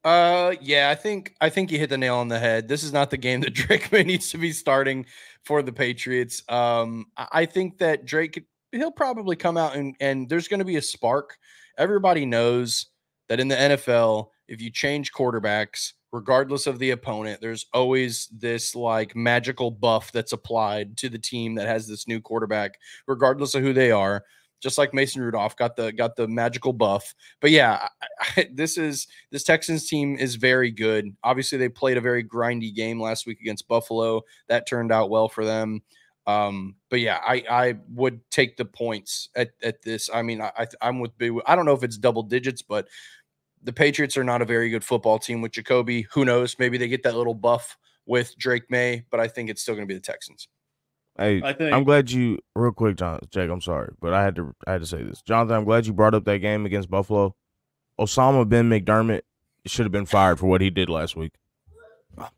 Uh, yeah, I think I think you hit the nail on the head. This is not the game that Drake Maye needs to be starting for the Patriots. Um, I think that Drake he'll probably come out and and there's going to be a spark. Everybody knows that in the NFL, if you change quarterbacks, regardless of the opponent, there's always this like magical buff that's applied to the team that has this new quarterback, regardless of who they are just like Mason Rudolph got the got the magical buff. But yeah, I, I, this is this Texans team is very good. Obviously, they played a very grindy game last week against Buffalo. That turned out well for them. Um, but yeah, I I would take the points at at this. I mean, I I'm with. I don't know if it's double digits, but the Patriots are not a very good football team with Jacoby. Who knows? Maybe they get that little buff with Drake Maye, but I think it's still going to be the Texans. Hey, I think I'm glad you real quick, John Jake. I'm sorry, but I had to I had to say this, Jonathan. I'm glad you brought up that game against Buffalo. Osama bin McDermott should have been fired for what he did last week. I'm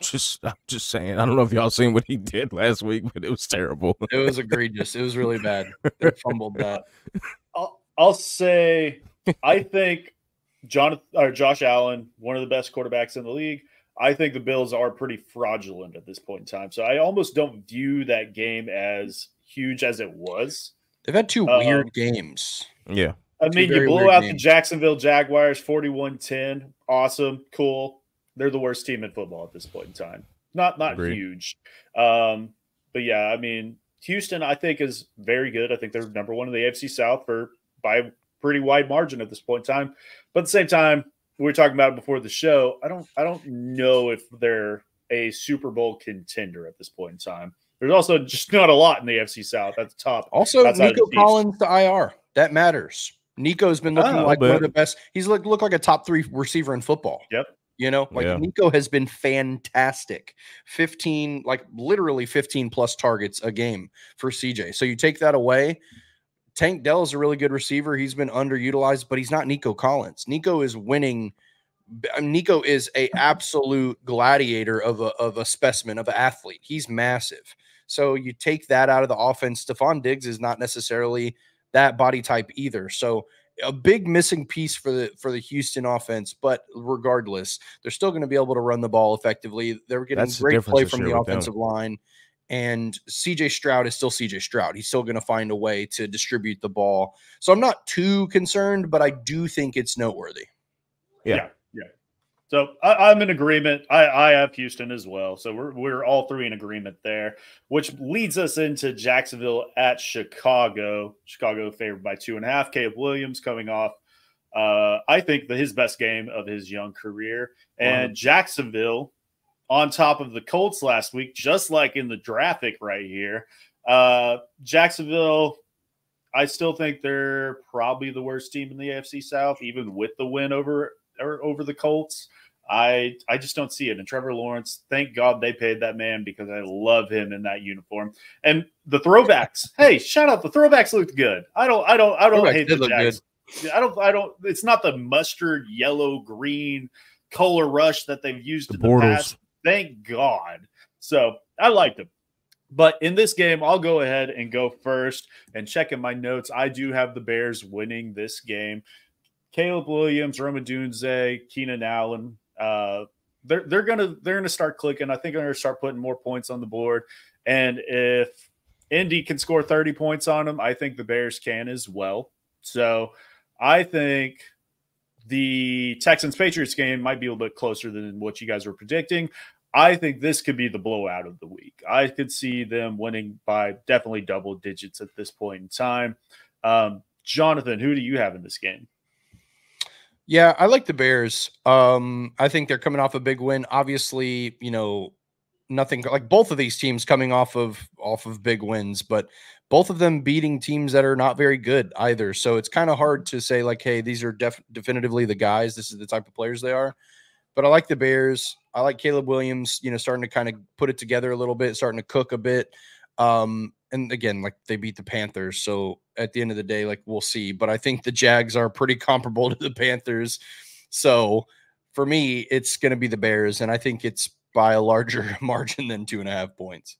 just I'm just saying. I don't know if y'all seen what he did last week, but it was terrible. It was egregious. It was really bad. They fumbled that. I'll, I'll say I think Jonathan or Josh Allen, one of the best quarterbacks in the league. I think the Bills are pretty fraudulent at this point in time. So I almost don't view that game as huge as it was. They've had two um, weird games. Yeah. I mean, you blow out games. the Jacksonville Jaguars 41 10. Awesome. Cool. They're the worst team in football at this point in time. Not not Agreed. huge. Um, but yeah, I mean, Houston, I think, is very good. I think they're number one in the AFC South for by a pretty wide margin at this point in time. But at the same time, we were talking about it before the show. I don't I don't know if they're a Super Bowl contender at this point in time. There's also just not a lot in the FC South at the top. Also, Nico Collins to IR. That matters. Nico's been looking oh, like one of the best. He's looked look like a top three receiver in football. Yep. You know, like yeah. Nico has been fantastic. 15, like literally 15 plus targets a game for CJ. So you take that away, Tank Dell is a really good receiver. He's been underutilized, but he's not Nico Collins. Nico is winning. Nico is a absolute gladiator of a of a specimen of an athlete. He's massive. So you take that out of the offense. Stefon Diggs is not necessarily that body type either. So a big missing piece for the for the Houston offense. But regardless, they're still going to be able to run the ball effectively. They're getting That's great play from the offensive them. line. And CJ Stroud is still CJ Stroud. He's still going to find a way to distribute the ball. So I'm not too concerned, but I do think it's noteworthy. Yeah. Yeah. yeah. So I, am in agreement. I, I have Houston as well. So we're, we're all three in agreement there, which leads us into Jacksonville at Chicago. Chicago favored by two and a half. Caleb Williams coming off uh, I think the, his best game of his young career. And wow. Jacksonville on top of the Colts last week, just like in the graphic right here. Uh, Jacksonville, I still think they're probably the worst team in the AFC South, even with the win over over the Colts. I I just don't see it. And Trevor Lawrence, thank God they paid that man because I love him in that uniform. And the throwbacks, hey, shout out the throwbacks looked good. I don't I don't I don't hate the Jags. I don't I don't it's not the mustard yellow green color rush that they've used the in the past. Thank God. So I liked him. But in this game, I'll go ahead and go first and check in my notes. I do have the Bears winning this game. Caleb Williams, Rome Odunze, Keenan Allen, uh, they're they're gonna they're gonna start clicking. I think they're gonna start putting more points on the board. And if Indy can score 30 points on them, I think the Bears can as well. So I think the Texans Patriots game might be a little bit closer than what you guys were predicting. I think this could be the blowout of the week. I could see them winning by definitely double digits at this point in time. Um, Jonathan, who do you have in this game? Yeah, I like the Bears. Um, I think they're coming off a big win. Obviously, you know, nothing like both of these teams coming off of off of big wins, but both of them beating teams that are not very good either. So it's kind of hard to say like, hey, these are def- definitively the guys. This is the type of players they are. But I like the Bears. I like Caleb Williams. You know, starting to kind of put it together a little bit, starting to cook a bit. Um, and again, like they beat the Panthers. So at the end of the day, like we'll see. But I think the Jags are pretty comparable to the Panthers. So for me, it's going to be the Bears, and I think it's by a larger margin than two and a half points.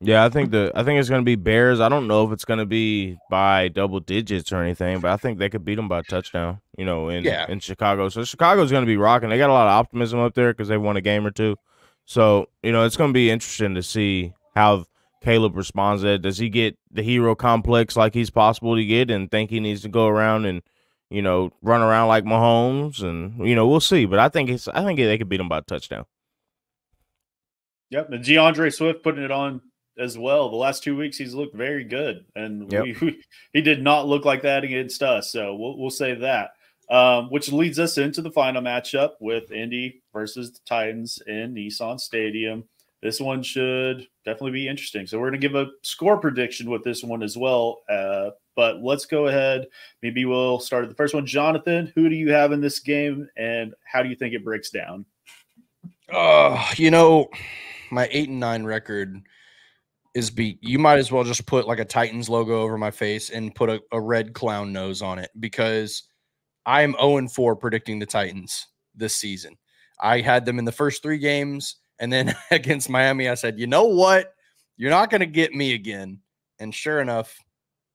Yeah, I think the I think it's going to be Bears. I don't know if it's going to be by double digits or anything, but I think they could beat them by a touchdown. You know, in yeah. in Chicago. So Chicago's going to be rocking. They got a lot of optimism up there because they won a game or two. So you know, it's going to be interesting to see how Caleb responds to it. Does he get the hero complex like he's possible to get and think he needs to go around and you know run around like Mahomes and you know we'll see. But I think it's I think they could beat him by a touchdown. Yep, and D'Andre Swift putting it on as well. The last two weeks, he's looked very good, and yep. we, we, he did not look like that against us. So we'll, we'll say that. Um, which leads us into the final matchup with Indy versus the Titans in Nissan Stadium. This one should definitely be interesting. So we're going to give a score prediction with this one as well. Uh, but let's go ahead. Maybe we'll start at the first one. Jonathan, who do you have in this game, and how do you think it breaks down? Uh, you know, my eight and nine record is beat. You might as well just put like a Titans logo over my face and put a, a red clown nose on it because I am 0 4 predicting the Titans this season. I had them in the first three games, and then against Miami, I said, you know what? You're not going to get me again. And sure enough,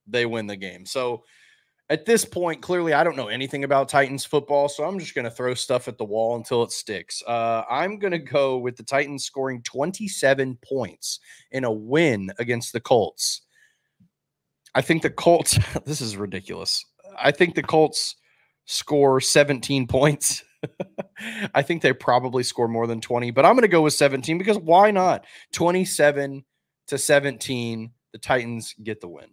they win the game. So at this point, clearly, I don't know anything about Titans football, so I'm just going to throw stuff at the wall until it sticks. Uh, I'm going to go with the Titans scoring 27 points in a win against the Colts. I think the Colts, this is ridiculous. I think the Colts score 17 points. I think they probably score more than 20, but I'm going to go with 17 because why not? 27 to 17, the Titans get the win.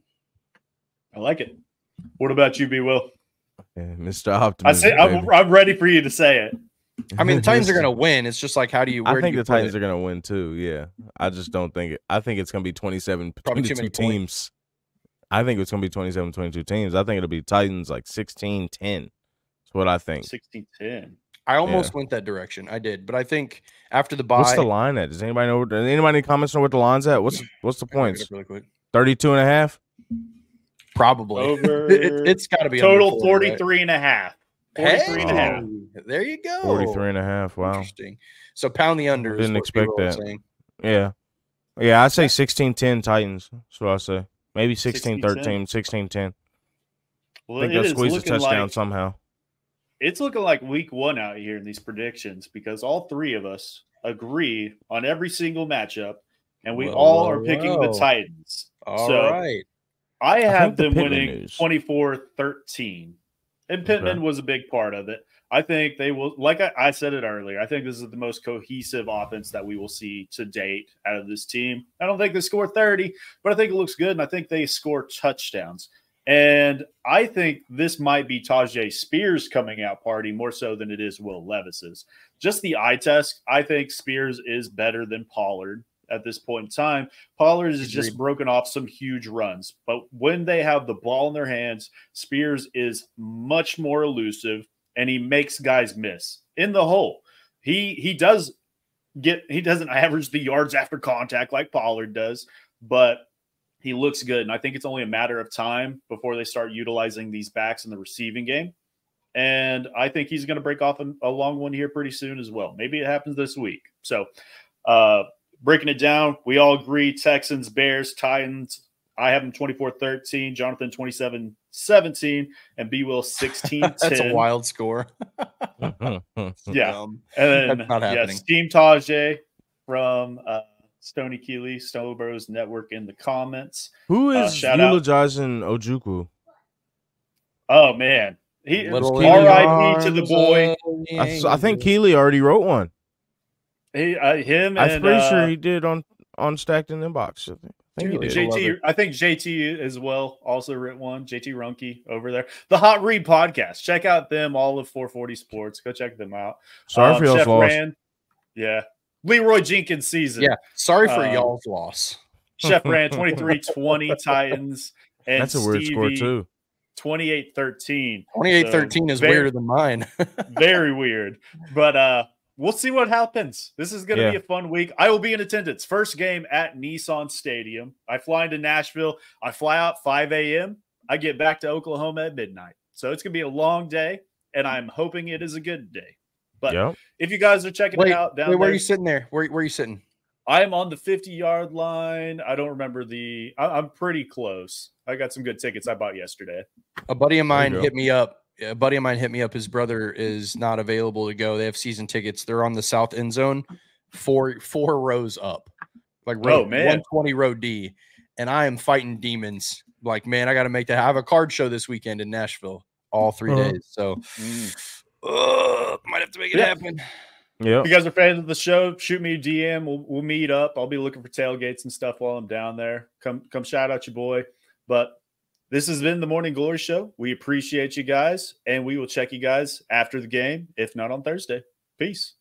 I like it. What about you, B. Will? Yeah, Mr. Optimism. I say I'm, I'm, ready for you to say it. I mean, the Titans are going to win. It's just like, how do you? I think the Titans it? are going to win too. Yeah, I just don't think it. I think it's going to be 27, Probably 22 teams. Points. I think it's going to be 27, 22 teams. I think it'll be Titans like 16, 10. That's what I think. 16, 10. I almost yeah. went that direction. I did, but I think after the bye, what's the line at? Does anybody know? Does anybody comments on what the line's at? What's what's the points? Really quick. 32 and a half. Probably. Over it, has got to be total 40, 43 right? and a half. 43 hey, and a half. There you go. 43 and a half. Wow. Interesting. So pound the under. Didn't expect that. Yeah. Yeah, I say 16 10 Titans. So what I say. Maybe 16 13, 16 10. Well, I think they'll squeeze a touchdown like, somehow. It's looking like week one out here in these predictions because all three of us agree on every single matchup, and we whoa, all are picking whoa. the Titans. All so, right. I have them the winning 24 13. And Pittman okay. was a big part of it. I think they will, like I, I, said it earlier, I think this is the most cohesive offense that we will see to date out of this team. I don't think they score 30, but I think it looks good. And I think they score touchdowns. And I think this might be Tyjae Spears coming out party more so than it is Will Levis's. Just the eye test, I think Spears is better than Pollard at this point in time. Pollard has just broken off some huge runs, but when they have the ball in their hands, Spears is much more elusive and he makes guys miss in the hole. He he does get he doesn't average the yards after contact like Pollard does, but he looks good. And I think it's only a matter of time before they start utilizing these backs in the receiving game. And I think he's going to break off a, a long one here pretty soon as well. Maybe it happens this week. So, uh, breaking it down, we all agree Texans, Bears, Titans. I have them 24 13, Jonathan 27 17, and B Will 16 That's a wild score. yeah. And then, yes, Team Tyjae from uh, Stony Keeley, Bros Network in the comments. Who is uh, is uh, eulogizing out. Ojukwu? Oh, man. He RIP to the boy. I, I think Keeley already wrote one. He, uh, him, I'm and, pretty uh, sure he did on on Stacked in Inbox. I think. I think JT, I think JT as well also written one. JT Runke over there. The Hot Read podcast. Check out them, all of 440 Sports. Go check them out. Sorry um, for y'all's loss. Rand, yeah. Leroy Jenkins season. Yeah. Sorry for um, y'all's loss. Chef ran 23 20 Titans. And That's a weird Stevie, score, too. 28 13. 28 13 is very, weirder than mine. very weird. But uh we'll see what happens. This is going to yeah. be a fun week. I will be in attendance. First game at Nissan Stadium. I fly into Nashville. I fly out 5 a.m. I get back to Oklahoma at midnight. So it's going to be a long day, and I'm hoping it is a good day. But yep. if you guys are checking wait, it out down wait, where are you sitting there? Where, where are you sitting? I am on the 50 yard line. I don't remember the. I, am pretty close. I got some good tickets I bought yesterday. A buddy of mine hit me up. A buddy of mine hit me up. His brother is not available to go. They have season tickets. They're on the south end zone, four four rows up, like row, oh, man. 120 row D. And I am fighting demons. Like, man, I got to make that. I have a card show this weekend in Nashville, all 3 uh-huh. days. So, mm. uh, might have to make it yeah. happen. Yeah. If you guys are fans of the show, shoot me a DM. We'll, we'll meet up. I'll be looking for tailgates and stuff while I'm down there. Come come shout out your boy. But this has been the Morning Glory Show. We appreciate you guys, and we will check you guys after the game, if not on Thursday. Peace.